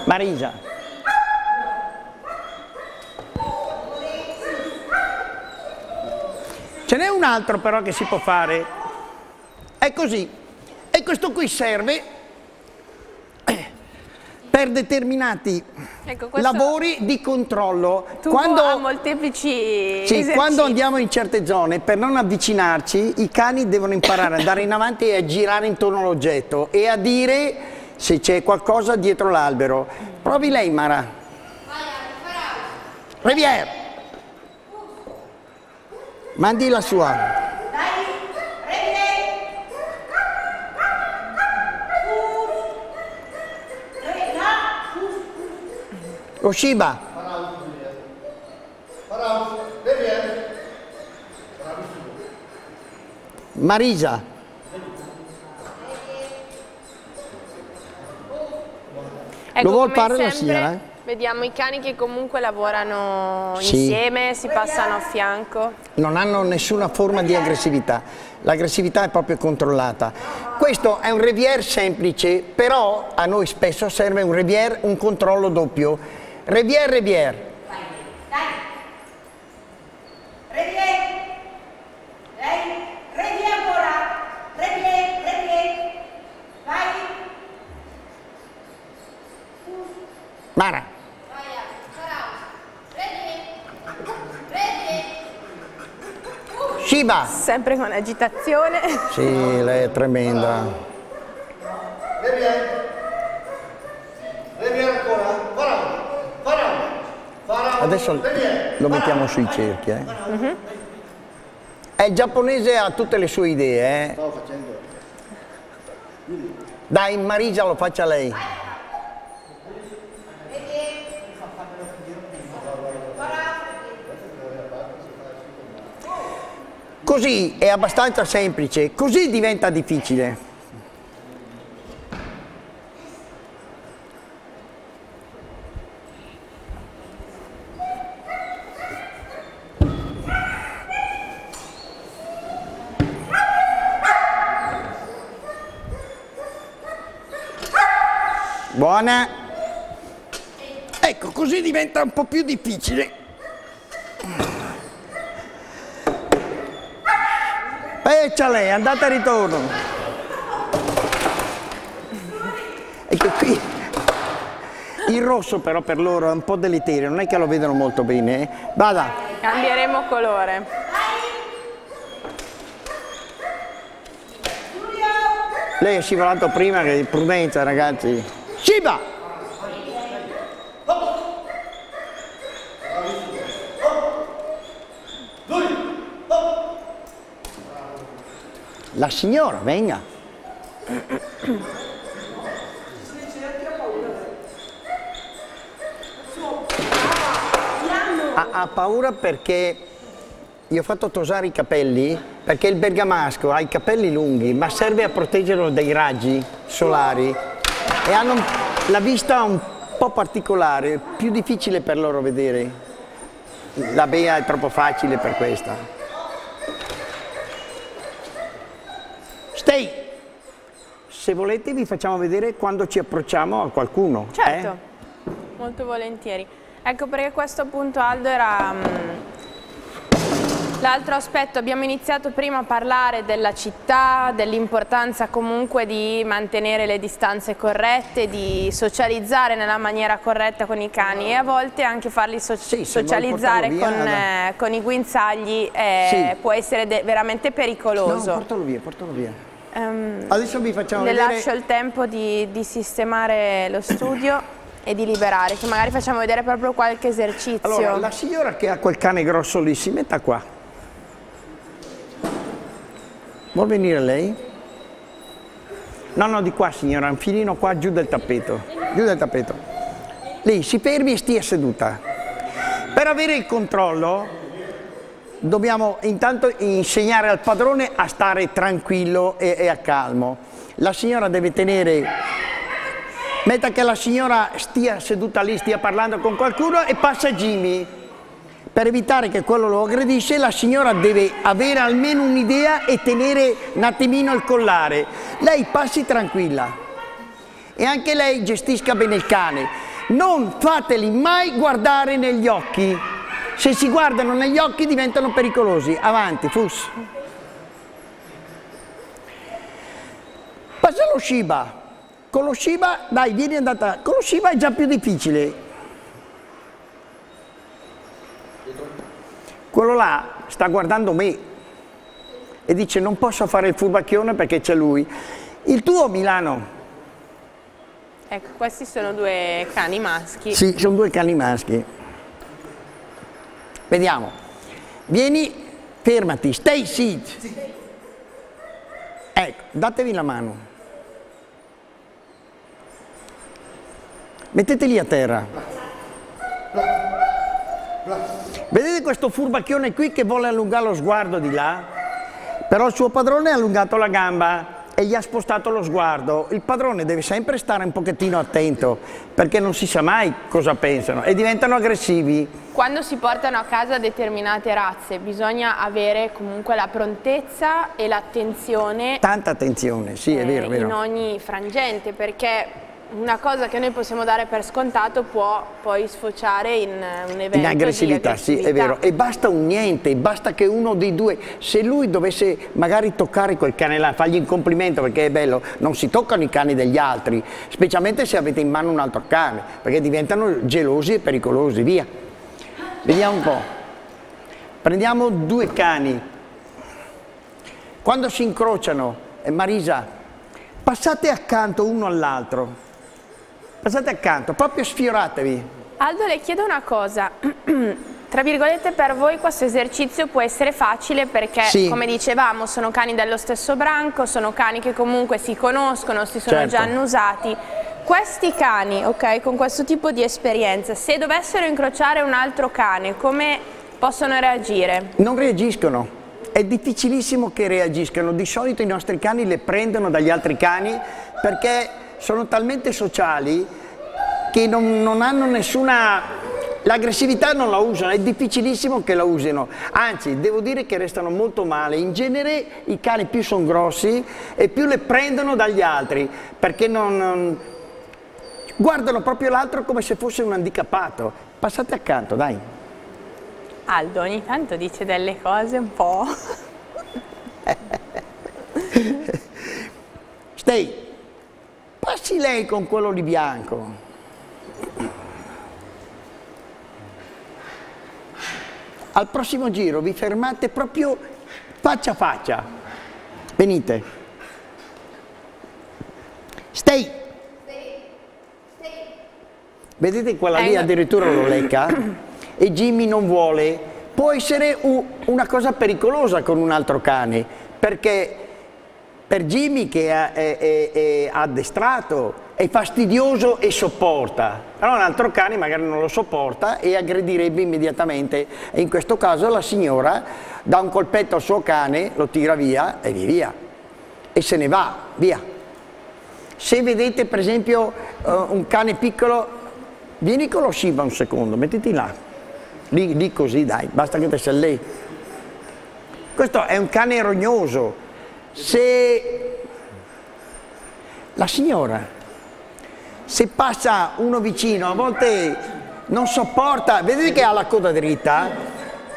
Marisa. Ce n'è un altro però che si può fare. È così. E questo qui serve per determinati Ecco, lavori di controllo. molteplici Sì, quando andiamo in certe zone, per non avvicinarci, i cani devono imparare ad andare in avanti e a girare intorno all'oggetto e a dire se c'è qualcosa dietro l'albero. Provi lei, Mara. Rivière. Mandi la sua. Lo Shiba. Marisa. Ecco, Lo vuol fare la signora, eh? Vediamo i cani che comunque lavorano Sì. insieme, si passano a fianco. non hanno nessuna forma di aggressività. L'aggressività è proprio controllata. Questo è un revier semplice, però a noi spesso serve un revier, un controllo doppio. Revier, revier. Revier! Lei! Revier ancora! Revier! Revier! Vai! Mara. Shiba. Sempre con agitazione. Sì, lei è tremenda. Revier ancora. Adesso lo mettiamo sui cerchi. Eh. Eh, il giapponese ha tutte le sue idee. Eh. Dai, Marisa lo faccia lei. Così è abbastanza semplice, così diventa difficile. Buona. Ecco, così diventa un po' più difficile. Peccia lei, andate e ritorno. Ecco qui. Il rosso però per loro è un po' deleterio, non è che lo vedono molto bene. eh. Vada. Cambieremo colore. Lei è scivolato prima che prudenza ragazzi. Shiba! La signora, venga. Ha, ha paura perché Gli ho fatto tosare i capelli perché il bergamasco ha i capelli lunghi, ma serve a proteggerlo dai raggi solari e hanno la vista un po' particolare, più difficile per loro vedere. La bea è troppo facile per questa. Stay! Se volete vi facciamo vedere quando ci approcciamo a qualcuno. Certo, eh? molto volentieri. Ecco perché questo appunto Aldo era... mm, L'altro aspetto, abbiamo iniziato prima a parlare della città, dell'importanza comunque di mantenere le distanze corrette, di socializzare nella maniera corretta con i cani e a volte anche farli so Sì, socializzare con, eh, con i guinzagli eh, Sì. può essere veramente No, pericoloso. portalo via, portalo via. Ehm, Adesso vi facciamo le vedere... lascio il tempo di, di sistemare lo studio e di liberare, che magari facciamo vedere proprio qualche esercizio. Allora, la signora che ha quel cane grosso lì, si metta qua. Vuol venire lei? No, no, di qua signora, un filino qua giù del tappeto. Giù del tappeto. Lì, si fermi e stia seduta. Per avere il controllo dobbiamo intanto insegnare al padrone a stare tranquillo e, e a calmo. La signora deve tenere Metta che la signora stia seduta lì, stia parlando con qualcuno e passa Jimmy. Per evitare che quello lo aggredisce, la signora deve avere almeno un'idea e tenere un attimino il collare. Lei passi tranquilla e anche lei gestisca bene il cane. Non fateli mai guardare negli occhi. Se si guardano negli occhi diventano pericolosi. Avanti, fus. Passa lo Shiba. Con lo Shiba, dai, vieni andata. Con lo Shiba è già più difficile. Quello là sta guardando me e dice non posso fare il furbacchione perché c'è lui. Il tuo Milano? Ecco, questi sono due cani maschi. Sì, sono due cani maschi. Vediamo. Vieni, fermati, stay seat. Ecco, datevi la mano. Metteteli a terra. Vedete questo furbacchione qui che vuole allungare lo sguardo di là? Però il suo padrone ha allungato la gamba e gli ha spostato lo sguardo. Il padrone deve sempre stare un pochettino attento perché non si sa mai cosa pensano e diventano aggressivi. Quando si portano a casa determinate razze bisogna avere comunque la prontezza e l'attenzione Tanta attenzione, sì, è eh, vero, è vero. in ogni frangente perché una cosa che noi possiamo dare per scontato può poi sfociare in eh, un evento In aggressività, di sì, è aggressività. vero. E basta un niente, basta che uno dei due, se lui dovesse magari toccare quel cane là, fargli un complimento perché è bello, non si toccano i cani degli altri, specialmente se avete in mano un altro cane, perché diventano gelosi e pericolosi, via. Vediamo un po'. Prendiamo due cani. Quando si incrociano, eh, Marisa, passate accanto uno all'altro. Passate accanto, proprio sfioratevi. Aldo le chiedo una cosa, tra virgolette per voi questo esercizio può essere facile perché Sì. come dicevamo sono cani dello stesso branco, sono cani che comunque si conoscono, si sono Certo. già annusati. Questi cani, ok, con questo tipo di esperienza, se dovessero incrociare un altro cane, come possono reagire? Non reagiscono. È difficilissimo che reagiscano. Di solito i nostri cani le prendono dagli altri cani perché sono talmente sociali che non, non hanno nessuna... L'aggressività non la usano, è difficilissimo che la usino. Anzi, devo dire che restano molto male. In genere i cani più sono grossi e più le prendono dagli altri perché non- non, guardano proprio l'altro come se fosse un handicappato. Passate accanto, dai. Aldo ogni tanto dice delle cose un po'... Stay, passi lei con quello di bianco. Al prossimo giro vi fermate proprio faccia a faccia. Venite. Stay. Vedete quella lì Eh, addirittura lo lecca e Jimmy non vuole. Può essere una cosa pericolosa con un altro cane perché per Jimmy che è, addestrato è fastidioso e sopporta. Però un altro cane magari non lo sopporta e aggredirebbe immediatamente. E in questo caso la signora dà un colpetto al suo cane, lo tira via e via via. E se ne va, via. Se vedete per esempio uh, un cane piccolo, vieni con lo Shiba un secondo, mettiti là. Lì, lì così dai, basta che te sei lì. Questo è un cane rognoso. Se la signora, se passa uno vicino, a volte non sopporta, vedete che ha la coda dritta?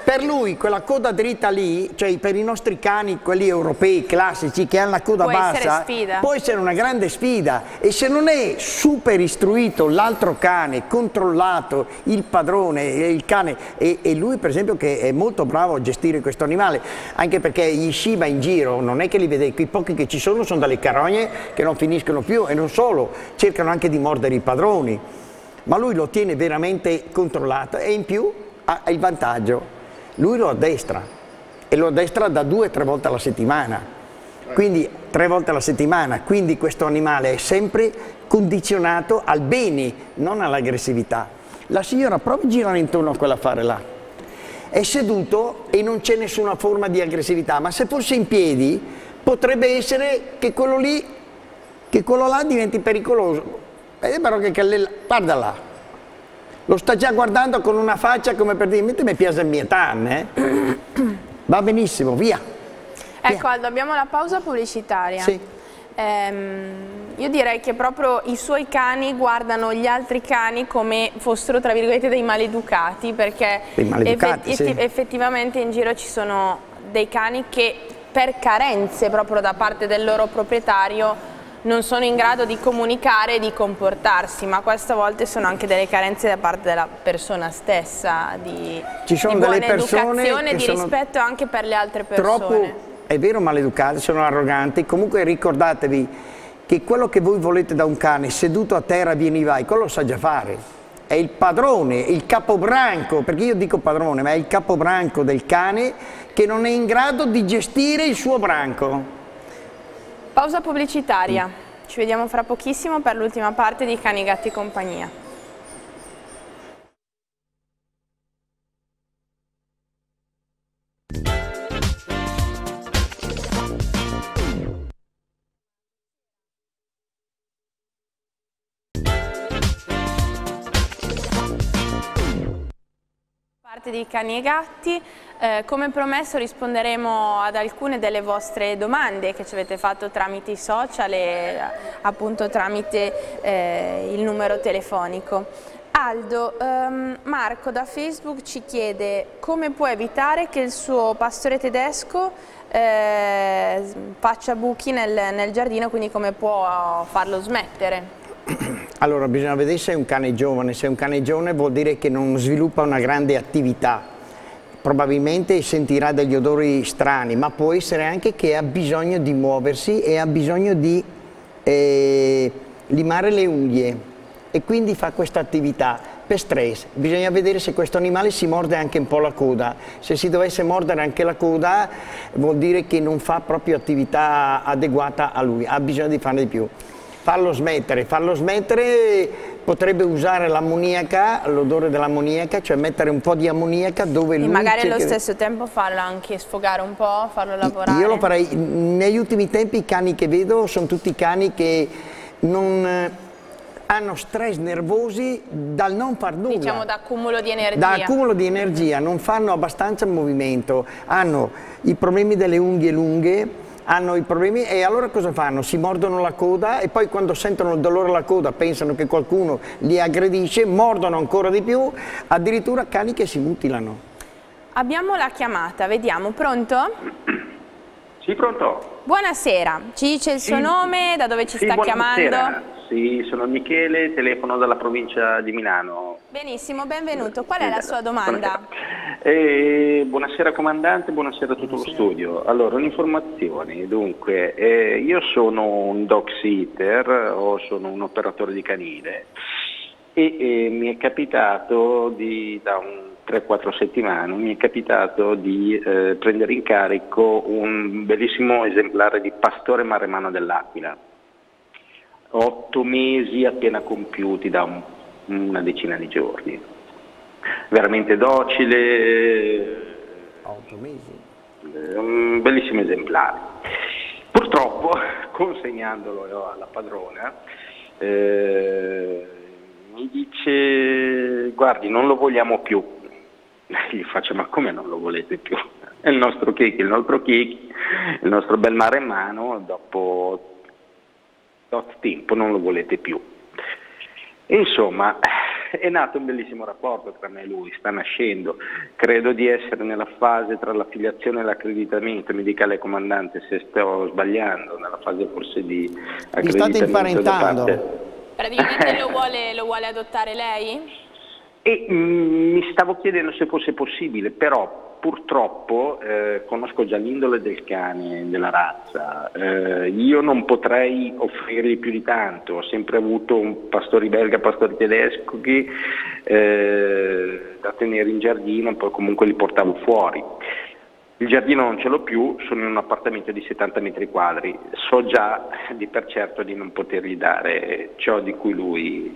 Per lui quella coda dritta lì, cioè per i nostri cani, quelli europei classici che hanno la coda può bassa, essere può essere una grande sfida. E se non è super istruito l'altro cane, controllato il padrone, il cane e, e, lui per esempio che è molto bravo a gestire questo animale, anche perché gli Shiba in giro non è che li vede, i pochi che ci sono sono dalle carogne che non finiscono più e non solo, cercano anche di mordere i padroni, ma lui lo tiene veramente controllato e in più ha il vantaggio lui lo addestra e lo addestra da due o tre volte alla settimana, quindi tre volte alla settimana, quindi questo animale è sempre condizionato al bene, non all'aggressività. La signora a girare intorno a quell'affare là, è seduto e non c'è nessuna forma di aggressività, ma se fosse in piedi potrebbe essere che quello lì, che quello là diventi pericoloso. Vedi però che, che guarda là, lo sta già guardando con una faccia come per dire, mettimi mi piace mio tanne, eh? va benissimo, via. Ecco via. Aldo, abbiamo la pausa pubblicitaria. Sì. Ehm, io direi che proprio i suoi cani guardano gli altri cani come fossero tra virgolette dei maleducati perché dei maleducati, effett sì. effettivamente in giro ci sono dei cani che per carenze proprio da parte del loro proprietario non sono in grado di comunicare e di comportarsi, ma queste volte sono anche delle carenze da parte della persona stessa, di, Ci sono di delle buona educazione e di rispetto anche per le altre persone. Troppo, è vero, maleducati, sono arroganti, comunque ricordatevi che quello che voi volete da un cane seduto a terra vieni vai, quello lo sa già fare. È il padrone, il capobranco, perché io dico padrone, ma è il capobranco del cane che non è in grado di gestire il suo branco. Pausa pubblicitaria. Ci vediamo fra pochissimo per l'ultima parte di Cani, Gatti Compagnia. Parte di Cani e Gatti, eh, come promesso risponderemo ad alcune delle vostre domande che ci avete fatto tramite i social e appunto tramite eh, il numero telefonico. Aldo, um, Marco da Facebook ci chiede come può evitare che il suo pastore tedesco eh, faccia buchi nel, nel giardino, quindi come può farlo smettere? Allora bisogna vedere se è un cane giovane, se è un cane giovane vuol dire che non sviluppa una grande attività, probabilmente sentirà degli odori strani, ma può essere anche che ha bisogno di muoversi e ha bisogno di eh, limare le unghie e quindi fa questa attività per stress. Bisogna vedere se questo animale si morde anche un po' la coda. Se si dovesse mordere anche la coda vuol dire che non fa proprio attività adeguata a lui, ha bisogno di farne di più farlo smettere, farlo smettere potrebbe usare l'ammoniaca, l'odore dell'ammoniaca, cioè mettere un po' di ammoniaca dove lui... E magari allo stesso tempo farlo anche sfogare un po', farlo lavorare. Io lo farei, negli ultimi tempi i cani che vedo sono tutti cani che non eh, hanno stress nervosi dal non far nulla. Diciamo da accumulo di energia. Da accumulo di energia, non fanno abbastanza movimento, hanno i problemi delle unghie lunghe, hanno i problemi e allora cosa fanno? Si mordono la coda e poi quando sentono il dolore alla coda pensano che qualcuno li aggredisce, mordono ancora di più, addirittura cani che si mutilano. Abbiamo la chiamata, vediamo, pronto? Sì, pronto. Buonasera, ci dice il suo nome, da dove ci sì, sta buonasera. chiamando? Sì, sono Michele, telefono dalla provincia di Milano. Benissimo, benvenuto. Qual è la sua domanda? Eh, buonasera comandante, buonasera a tutto buonasera. lo studio. Allora, un'informazione, dunque, eh, io sono un dog sitter o sono un operatore di canile e eh, mi è capitato di, da un 3-4 settimane, mi è capitato di eh, prendere in carico un bellissimo esemplare di pastore maremano dell'Aquila otto mesi appena compiuti da un, una decina di giorni. Veramente docile. Otto mesi. Un bellissimo esemplare. Purtroppo, consegnandolo alla padrona, eh, mi dice guardi non lo vogliamo più. Gli faccio ma come non lo volete più? È il nostro Kiki, il nostro Kiki, il nostro bel mare in mano, dopo tot tempo non lo volete più. Insomma, è nato un bellissimo rapporto tra me e lui, sta nascendo. Credo di essere nella fase tra l'affiliazione e l'accreditamento, mi dica lei comandante se sto sbagliando, nella fase forse di accreditamento. Vi state imparentando? Praticamente lo vuole, lo vuole adottare lei? E mm, mi stavo chiedendo se fosse possibile, però purtroppo eh, conosco già l'indole del cane, della razza, eh, io non potrei offrirgli più di tanto, ho sempre avuto un pastore belga, pastore tedesco che, eh, da tenere in giardino poi comunque li portavo fuori. Il giardino non ce l'ho più, sono in un appartamento di 70 metri quadri, so già di per certo di non potergli dare ciò di cui lui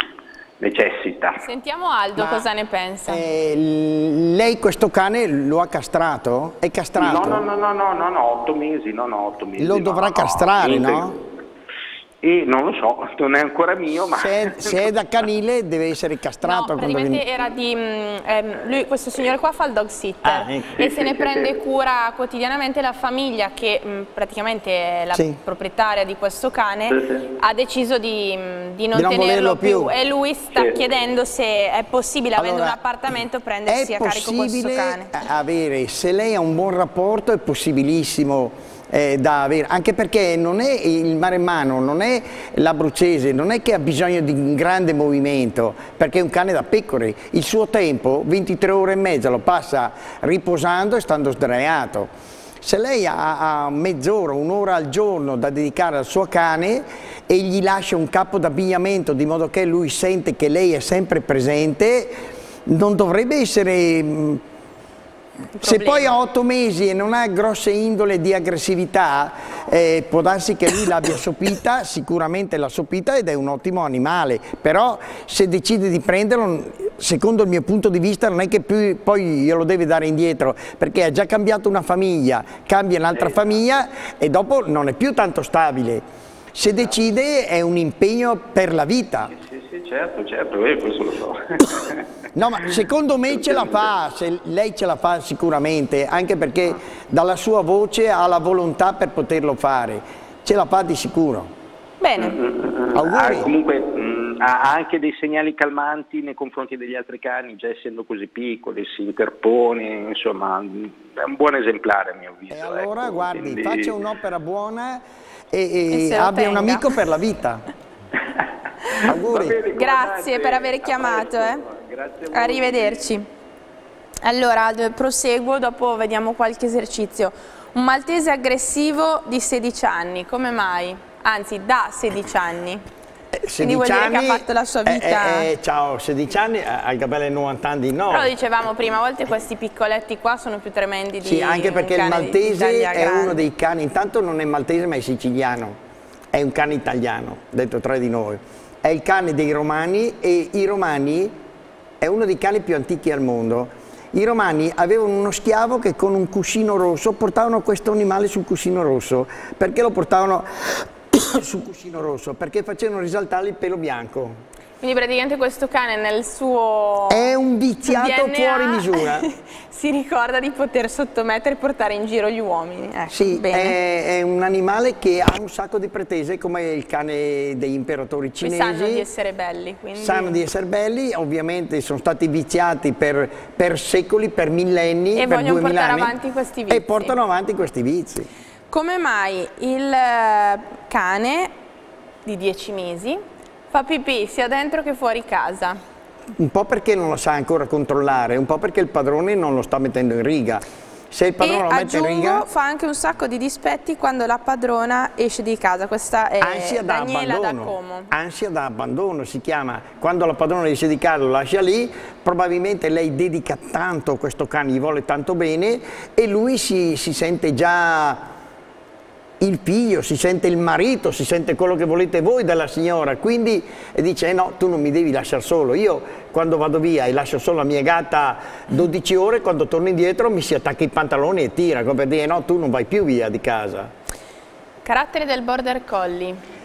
necessita. Sentiamo Aldo Ma, cosa ne pensa. Eh, lei questo cane lo ha castrato? È castrato? No, no, no, no, no, no, no, otto mesi, no, no, otto mesi. Lo no, dovrà no, castrare, niente. no? E non lo so, non è ancora mio, ma... Se è, se è da canile deve essere castrato. No, praticamente viene- era di... mm, ehm, lui, questo signore qua fa il dog sitter Ah, ecco. e Sì, se ne sì, prende sì. cura quotidianamente la famiglia che mm, praticamente è la Sì. proprietaria di questo cane ha deciso di, mm, di non Di non tenerlo volerlo più. e lui sta Sì. chiedendo se è possibile, avendo Allora, un appartamento, prendersi È a carico questo possibile cane. avere, se lei ha un buon rapporto è possibilissimo eh, da avere, anche perché non è il maremmano, non è l'abruzzese, non è che ha bisogno di un grande movimento, perché è un cane da pecore, il suo tempo, 23 ore e mezza, lo passa riposando e stando sdraiato. Se lei ha, ha mezz'ora, un'ora al giorno da dedicare al suo cane e gli lascia un capo d'abbigliamento di modo che lui sente che lei è sempre presente, non dovrebbe essere... se poi ha otto mesi e non ha grosse indole di aggressività, eh, può darsi che lui l'abbia sopita, sicuramente l'ha sopita ed è un ottimo animale, però se decide di prenderlo, secondo il mio punto di vista, non è che più, poi glielo deve dare indietro, perché ha già cambiato una famiglia, cambia un'altra famiglia e dopo non è più tanto stabile. Se decide è un impegno per la vita. Sì, sì, certo, certo, eh, questo lo so. No, ma secondo me ce la fa, se lei ce la fa sicuramente, anche perché dalla sua voce ha la volontà per poterlo fare. Ce la fa di sicuro. Bene, Auguri. Ah, comunque mh, ha anche dei segnali calmanti nei confronti degli altri cani, già essendo così piccoli, si interpone, insomma, è un buon esemplare a mio avviso. E allora, ecco, guardi, quindi- faccia un'opera buona e, E e abbia un amico per la vita. Auguri. bene, grazie per aver chiamato. eh. Grazie a voi. Arrivederci. Allora, proseguo, dopo vediamo qualche esercizio. Un maltese aggressivo di 16 anni, come mai? Anzi, da 16 anni. Quindi vuol dire che ha fatto la sua vita- eh, eh, ciao, 16 anni, al capello 90 anni no. Però dicevamo prima, a volte questi piccoletti qua sono più tremendi di Sì, anche perché un il maltese è uno dei cani, intanto non è maltese ma è siciliano, è un cane italiano, detto tra di noi. È il cane dei romani e i romani è uno dei cani più antichi al mondo. I romani avevano uno schiavo che con un cuscino rosso portavano questo animale sul cuscino rosso. Perché lo portavano sul cuscino rosso? Perché facevano risaltare il pelo bianco. Quindi praticamente questo cane nel suo È un viziato DNA fuori misura. si ricorda di poter sottomettere e portare in giro gli uomini. Ecco, Sì, è, è un animale che ha un sacco di pretese come il cane degli imperatori cinesi. sanno di essere belli, quindi... Sanno di essere belli, ovviamente sono stati viziati per, per secoli, per millenni, E per vogliono duemila portare anni, avanti questi vizi. E portano avanti questi vizi. Come mai il eh, cane di 10 mesi fa pipì sia dentro che fuori casa? Un po' perché non lo sa ancora controllare, un po' perché il padrone non lo sta mettendo in riga. Se il padrone e lo mette in riga, fa anche un sacco di dispetti quando la padrona esce di casa. Questa è ansia da Daniela da abbandono. Como. Ansia da abbandono si chiama. Quando la padrona esce di casa lo lascia lì, probabilmente lei dedica tanto a questo cane, gli vuole tanto bene e lui si, si sente già il figlio, si sente il marito, si sente quello che volete voi dalla signora, quindi dice eh no, tu non mi devi lasciare solo, io quando vado via e lascio solo la mia gatta 12 ore, quando torno indietro mi si attacca i pantaloni e tira, come per dire no, tu non vai più via di casa. Carattere del border collie.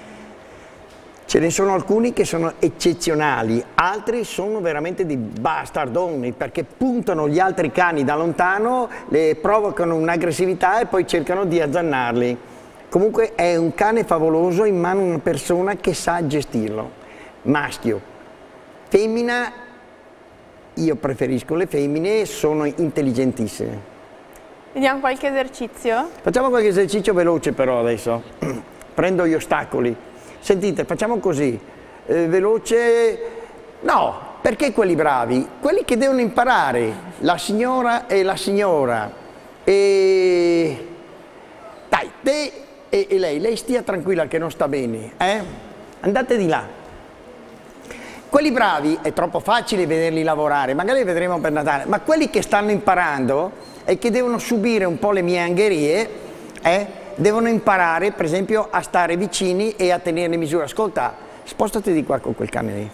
Ce ne sono alcuni che sono eccezionali, altri sono veramente di bastardoni perché puntano gli altri cani da lontano, le provocano un'aggressività e poi cercano di azzannarli. Comunque è un cane favoloso in mano a una persona che sa gestirlo. Maschio. Femmina, io preferisco le femmine, sono intelligentissime. Vediamo qualche esercizio? Facciamo qualche esercizio veloce però adesso. Prendo gli ostacoli. Sentite, facciamo così. Eh, veloce... No, perché quelli bravi? Quelli che devono imparare. La signora e la signora. E... Dai, te e, e, lei, lei stia tranquilla che non sta bene, eh? andate di là. Quelli bravi è troppo facile vederli lavorare, magari vedremo per Natale, ma quelli che stanno imparando e che devono subire un po' le mie angherie, eh, devono imparare per esempio a stare vicini e a tenere misura. Ascolta, spostati di qua con quel cane lì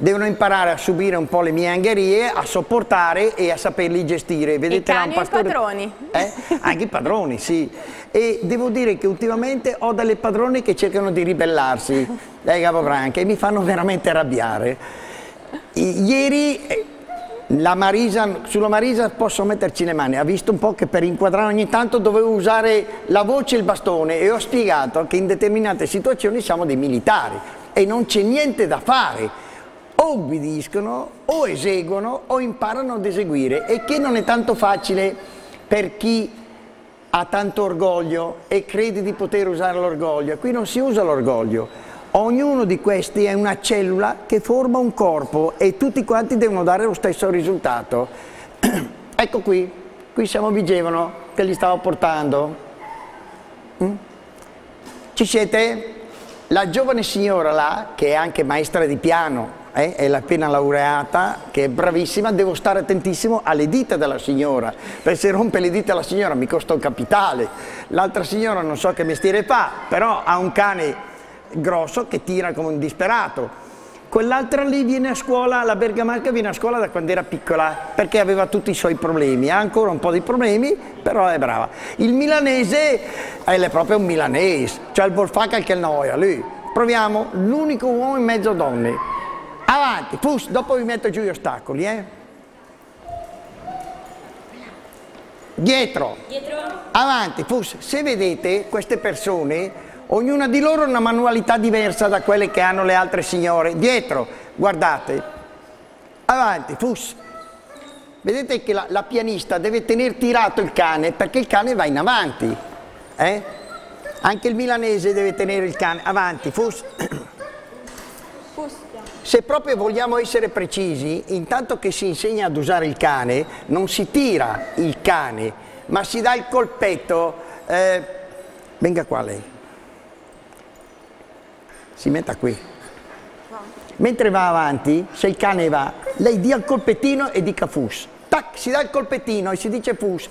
devono imparare a subire un po' le mie angherie, a sopportare e a saperli gestire. Vedete I cani pastore... i padroni? Eh? Anche i padroni, sì. E devo dire che ultimamente ho delle padrone che cercano di ribellarsi dai capobranche e mi fanno veramente arrabbiare. Ieri eh, Marisa, sulla Marisa posso metterci le mani, ha visto un po' che per inquadrare ogni tanto dovevo usare la voce e il bastone e ho spiegato che in determinate situazioni siamo dei militari e non c'è niente da fare o ubbidiscono o eseguono o imparano ad eseguire e che non è tanto facile per chi ha tanto orgoglio e crede di poter usare l'orgoglio. Qui non si usa l'orgoglio. Ognuno di questi è una cellula che forma un corpo e tutti quanti devono dare lo stesso risultato. ecco qui, qui siamo Vigevano che li stavo portando. Mm? Ci siete? La giovane signora là, che è anche maestra di piano, eh, è appena laureata, che è bravissima, devo stare attentissimo alle dita della signora, perché se rompe le dita la signora mi costa un capitale. L'altra signora non so che mestiere fa, però ha un cane grosso che tira come un disperato. Quell'altra lì viene a scuola, la bergamasca viene a scuola da quando era piccola, perché aveva tutti i suoi problemi, ha ancora un po' di problemi, però è brava. Il milanese, è proprio un milanese, cioè il Volfaca che noia, lui. Proviamo, l'unico uomo in mezzo a donne Avanti, pus, dopo vi metto giù gli ostacoli, eh. Dietro. Dietro. Avanti, pus. Se vedete queste persone, ognuna di loro ha una manualità diversa da quelle che hanno le altre signore. Dietro, guardate. Avanti, pus. Vedete che la, la pianista deve tenere tirato il cane perché il cane va in avanti. Eh? Anche il milanese deve tenere il cane avanti, fus. Se proprio vogliamo essere precisi, intanto che si insegna ad usare il cane, non si tira il cane, ma si dà il colpetto. Eh, venga qua lei. Si metta qui. Mentre va avanti, se il cane va, lei dia il colpettino e dica fus. Tac, si dà il colpettino e si dice fus.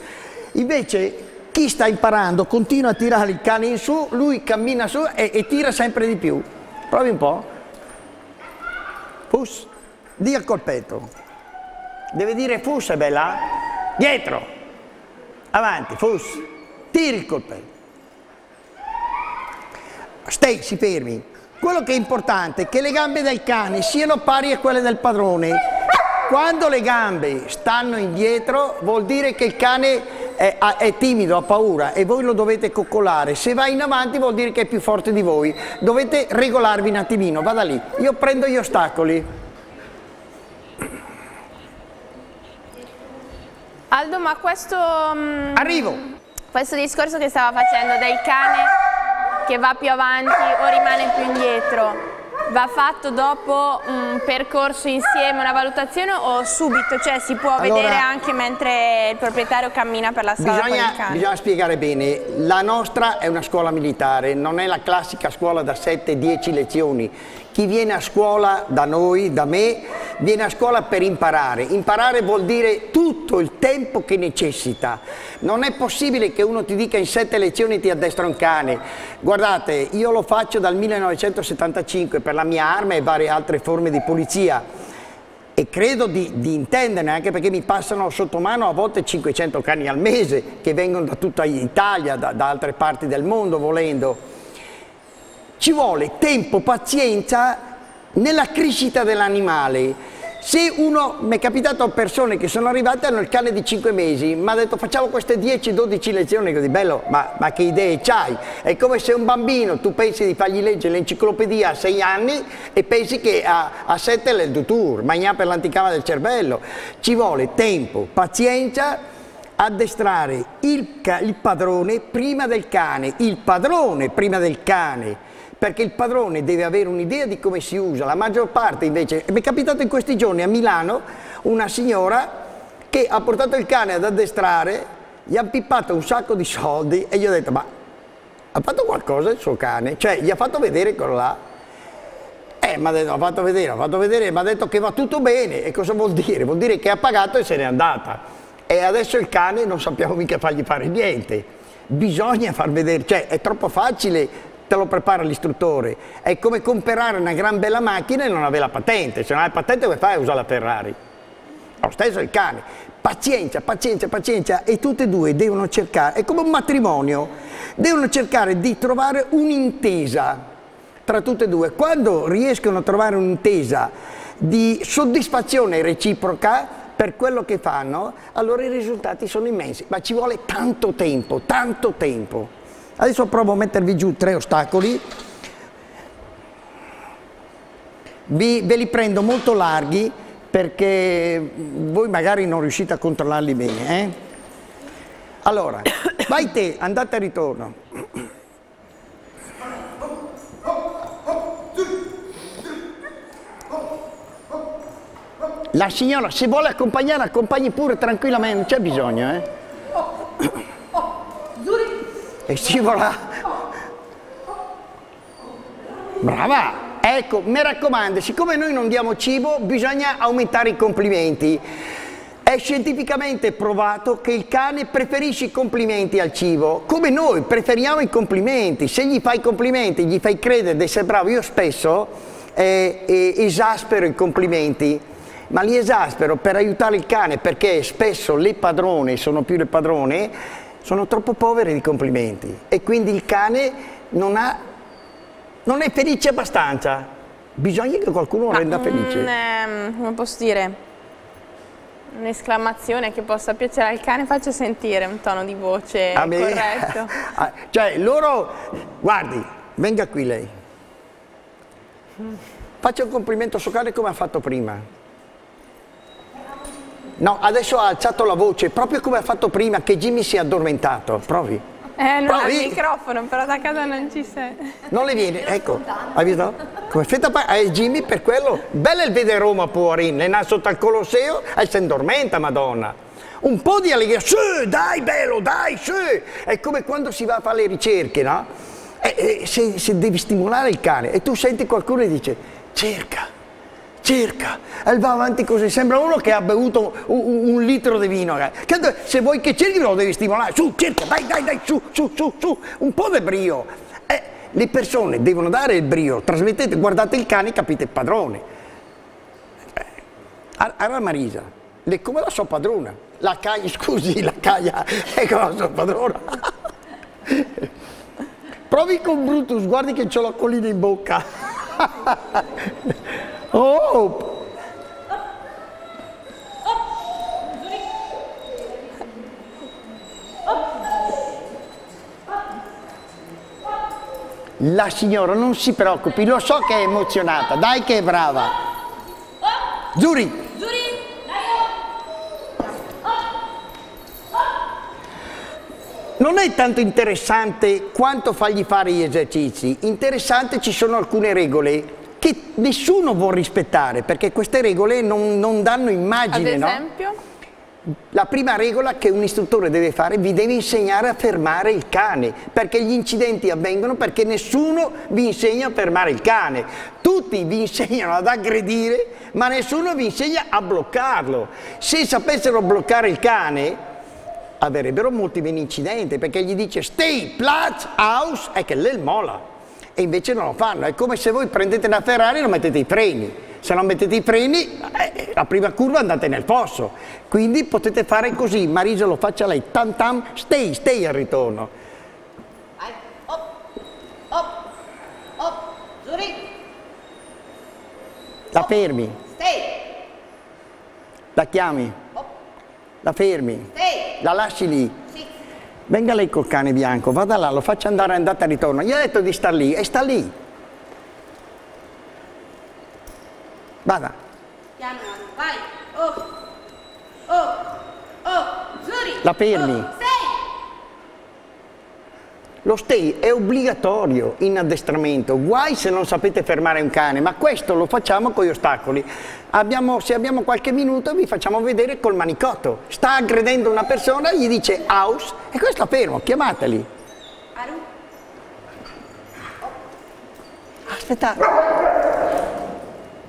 Invece chi sta imparando continua a tirare il cane in su, lui cammina su e, e tira sempre di più. Provi un po'. Fus, dia il colpetto. Deve dire fus, è bella. Dietro. Avanti, fus. Tiri il colpetto. Stay, si fermi. Quello che è importante è che le gambe del cane siano pari a quelle del padrone. Quando le gambe stanno indietro vuol dire che il cane è, è, timido, ha paura e voi lo dovete coccolare. Se va in avanti vuol dire che è più forte di voi. Dovete regolarvi un attimino, vada lì. Io prendo gli ostacoli. Aldo, ma questo... Um, Arrivo! Questo discorso che stava facendo del cane che va più avanti o rimane più indietro, va fatto dopo un percorso insieme, una valutazione o subito? Cioè si può allora, vedere anche mentre il proprietario cammina per la strada bisogna? Bisogna spiegare bene, la nostra è una scuola militare, non è la classica scuola da 7-10 lezioni. Chi viene a scuola da noi, da me, viene a scuola per imparare. Imparare vuol dire tutto il tempo che necessita. Non è possibile che uno ti dica in sette lezioni ti addestra un cane. Guardate, io lo faccio dal 1975 per la mia arma e varie altre forme di polizia e credo di, di, intenderne anche perché mi passano sotto mano a volte 500 cani al mese che vengono da tutta Italia, da, da altre parti del mondo volendo ci vuole tempo, pazienza nella crescita dell'animale. Se uno, mi è capitato a persone che sono arrivate hanno il cane di 5 mesi, mi ha detto facciamo queste 10-12 lezioni, così bello, ma, ma, che idee c'hai? È come se un bambino, tu pensi di fargli leggere l'enciclopedia a 6 anni e pensi che a, a 7 è il dutour, magna per l'anticama del cervello. Ci vuole tempo, pazienza, addestrare il, il padrone prima del cane, il padrone prima del cane perché il padrone deve avere un'idea di come si usa, la maggior parte invece, mi è capitato in questi giorni a Milano una signora che ha portato il cane ad addestrare, gli ha pippato un sacco di soldi e gli ho detto ma ha fatto qualcosa il suo cane? Cioè gli ha fatto vedere quello là? Eh, mi ha detto, ha fatto vedere, ha fatto vedere, mi ha detto che va tutto bene e cosa vuol dire? Vuol dire che ha pagato e se n'è andata e adesso il cane non sappiamo mica fargli fare niente bisogna far vedere, cioè è troppo facile te lo prepara l'istruttore. È come comprare una gran bella macchina e non avere la patente. Se non hai la patente come fai a usare la Ferrari? Lo stesso il cane. Pazienza, pazienza, pazienza e tutte e due devono cercare, è come un matrimonio, devono cercare di trovare un'intesa tra tutte e due. Quando riescono a trovare un'intesa di soddisfazione reciproca per quello che fanno, allora i risultati sono immensi, ma ci vuole tanto tempo, tanto tempo. Adesso provo a mettervi giù tre ostacoli, Vi, ve li prendo molto larghi perché voi magari non riuscite a controllarli bene. Eh? Allora, vai te, andate e ritorno. La signora, se vuole accompagnare, accompagni pure tranquillamente, non c'è bisogno, eh? E scivola. Brava! Ecco, mi raccomando, siccome noi non diamo cibo, bisogna aumentare i complimenti. È scientificamente provato che il cane preferisce i complimenti al cibo, come noi preferiamo i complimenti. Se gli fai complimenti, gli fai credere di essere bravo, io spesso eh, eh, esaspero i complimenti, ma li esaspero per aiutare il cane perché spesso le padrone sono più le padrone sono troppo povere di complimenti e quindi il cane non, ha, non è felice abbastanza. Bisogna che qualcuno lo renda felice. Un, come posso dire, un'esclamazione che possa piacere al cane faccia sentire un tono di voce A corretto. Ah, cioè loro, guardi, venga qui lei. Faccia un complimento al suo cane come ha fatto prima. No, adesso ha alzato la voce, proprio come ha fatto prima, che Jimmy si è addormentato. Provi. Eh, non Provi. ha il microfono, però da casa non ci sei. Non le viene, ecco. Hai visto? Come fetta pa- eh, Jimmy per quello. Bello il vedere Roma fuori, ne nasce sotto al Colosseo e si addormenta, madonna. Un po' di allegria, sì, dai bello, dai, sì. È come quando si va a fare le ricerche, no? E, e, se, se devi stimolare il cane e tu senti qualcuno e dice, cerca cerca e va avanti così, sembra uno che ha bevuto un, un litro di vino. Se vuoi che cerchi lo devi stimolare, su, cerca, dai, dai, dai, su, su, su, su, un po' di brio. Eh, le persone devono dare il brio, trasmettete, guardate il cane, capite il padrone. Eh, Ara Marisa, le, come la sua padrona? La caglia, scusi, la caglia è come la sua padrona. Provi con Brutus, guardi che ho la collina in bocca. Oh! La signora non si preoccupi, lo so che è emozionata, dai che è brava. Zuri! Non è tanto interessante quanto fargli fare gli esercizi, interessante ci sono alcune regole che nessuno vuole rispettare perché queste regole non, non danno immagine. Ad esempio? No? la prima regola che un istruttore deve fare, vi deve insegnare a fermare il cane, perché gli incidenti avvengono perché nessuno vi insegna a fermare il cane. Tutti vi insegnano ad aggredire, ma nessuno vi insegna a bloccarlo. Se sapessero bloccare il cane, avrebbero molti meno incidenti, perché gli dice stay, Platz, house, e che lei mola. E invece non lo fanno. È come se voi prendete una Ferrari e non mettete i freni se non mettete i freni, eh, la prima curva andate nel fosso. Quindi potete fare così, Marisa lo faccia lei, tam tam, stay, stay al ritorno. Vai, op, op, op, Zuri. La fermi, Stay, la chiami, op, la fermi, stay, la lasci lì. Venga lei col cane bianco, vada là, lo faccia andare andata e ritorno. Gli ha detto di star lì e sta lì. Vada. Piano, vai, op, op, op, Zuri. La. Op, stay. Lo stay è obbligatorio in addestramento, guai se non sapete fermare un cane, ma questo lo facciamo con gli ostacoli. Abbiamo- se abbiamo qualche minuto vi facciamo vedere col manicotto. Sta aggredendo una persona, gli dice house e questo fermo, chiamateli. Aspettate.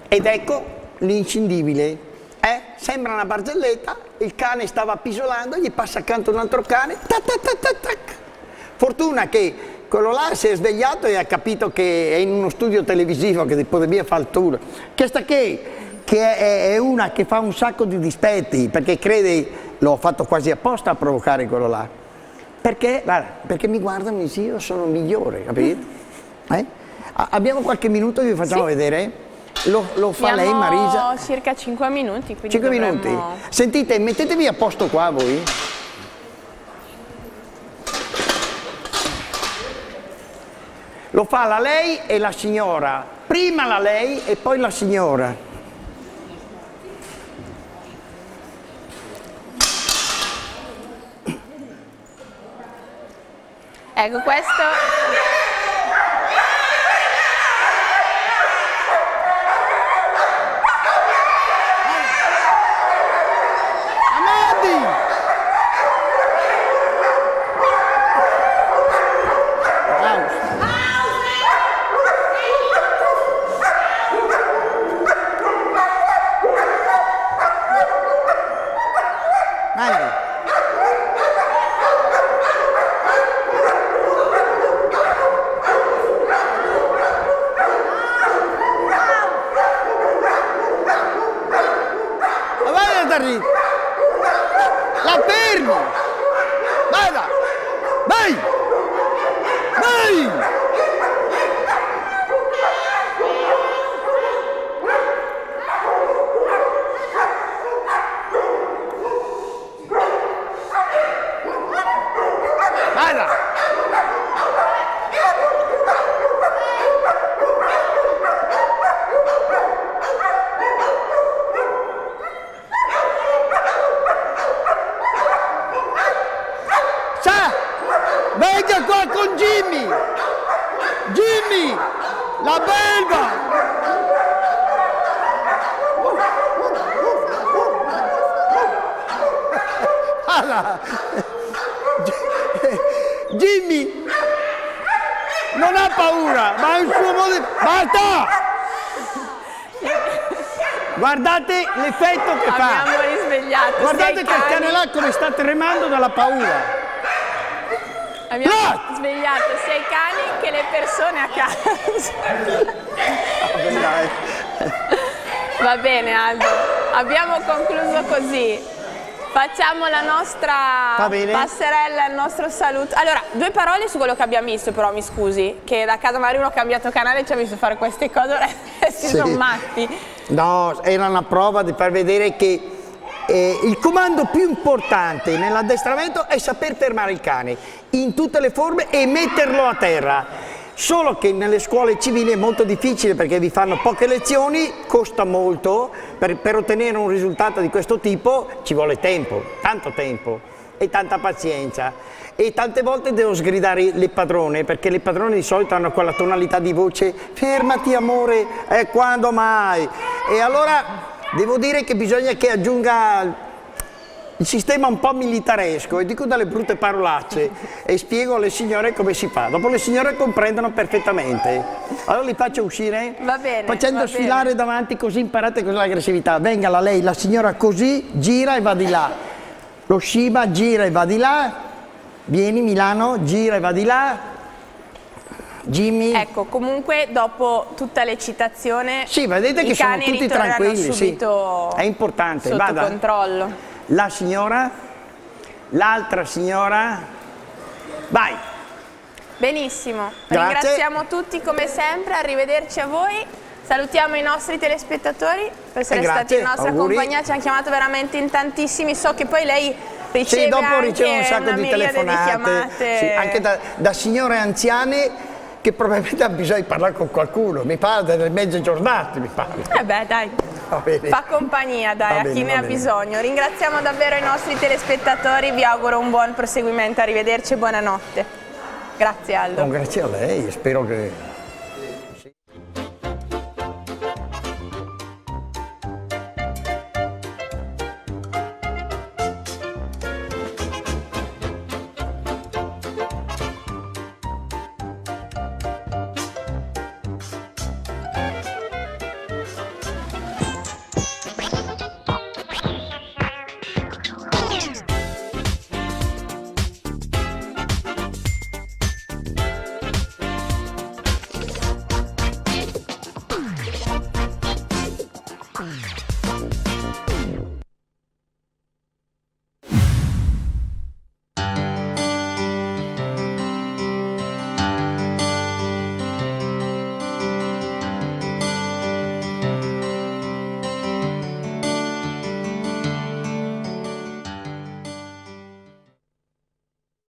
Ed ecco l'incindibile. Eh? Sembra una barzelletta, il cane stava appisolando, gli passa accanto un altro cane, tac, tac, tac, tac, tac. Fortuna che quello là si è svegliato e ha capito che è in uno studio televisivo che potrebbe fare il tour. Questa che, che è, è una che fa un sacco di dispetti, perché crede, l'ho fatto quasi apposta a provocare quello là. Perché, guarda, perché mi guardano e mi dicono io sono migliore, capito? Eh? A- Abbiamo qualche minuto, vi facciamo vedere? Lo, lo fa lei Abbiamo Marisa? circa 5 minuti, quindi 5 dovremmo- minuti. Sentite, mettetevi a posto qua voi. Lo fa la lei e la signora. Prima la lei e poi la signora. Ecco, questo... Amandi! Mandi. Ma vai da lì! La fermi! Vada! Vai! Vai! Vada! Sa! Venga qua con Jimmy! Jimmy! La belva! Allora, Jimmy non ha paura, ma è il suo modo di... Basta! Guardate l'effetto che fa! Abbiamo risvegliato Guardate che il cane là come sta tremando dalla paura! Abbiamo Là! svegliato sia i cani che le persone a casa. Va bene Aldo, abbiamo concluso così. Facciamo la nostra passerella, il nostro saluto. Allora, due parole su quello che abbiamo visto, però mi scusi, che da casa magari uno ha cambiato canale e ci ha visto fare queste cose, ora si Sì. sono matti. No, era una prova di far vedere che eh, il comando più importante nell'addestramento è saper fermare il cane in tutte le forme e metterlo a terra. Solo che nelle scuole civili è molto difficile perché vi fanno poche lezioni, costa molto, per, per ottenere un risultato di questo tipo ci vuole tempo, tanto tempo e tanta pazienza. E tante volte devo sgridare le padrone perché le padrone di solito hanno quella tonalità di voce fermati amore, e quando mai? E allora devo dire che bisogna che aggiunga il sistema un po' militaresco e dico delle brutte parolacce e spiego alle signore come si fa. Dopo le signore comprendono perfettamente. Allora li faccio uscire? Va bene. Facendo sfilare bene. davanti così imparate cos'è l'aggressività. Venga la lei, la signora così, gira e va di là. Lo Shiba gira e va di là. Vieni Milano, gira e va di là. Jimmy. Ecco, comunque dopo tutta l'eccitazione Sì, vedete che sono tutti tranquilli, sì. È importante, sotto vada. controllo. La signora, l'altra signora, vai. Benissimo, Grazie. ringraziamo tutti come sempre, arrivederci a voi. Salutiamo i nostri telespettatori per essere Eh, grazie, stati in nostra auguri. compagnia, ci hanno chiamato veramente in tantissimi, so che poi lei riceve Sì, dopo riceve un sacco di telefonate, chiamate. sì, anche da, da signore anziane che probabilmente hanno bisogno di parlare con qualcuno, mi parla delle mezze giornate, mi parla. Eh beh dai. Fa compagnia dai Va a bene, chi ne ha bene. bisogno. Ringraziamo davvero i nostri telespettatori, vi auguro un buon proseguimento, arrivederci e buonanotte. Grazie Aldo. No, grazie a lei, spero che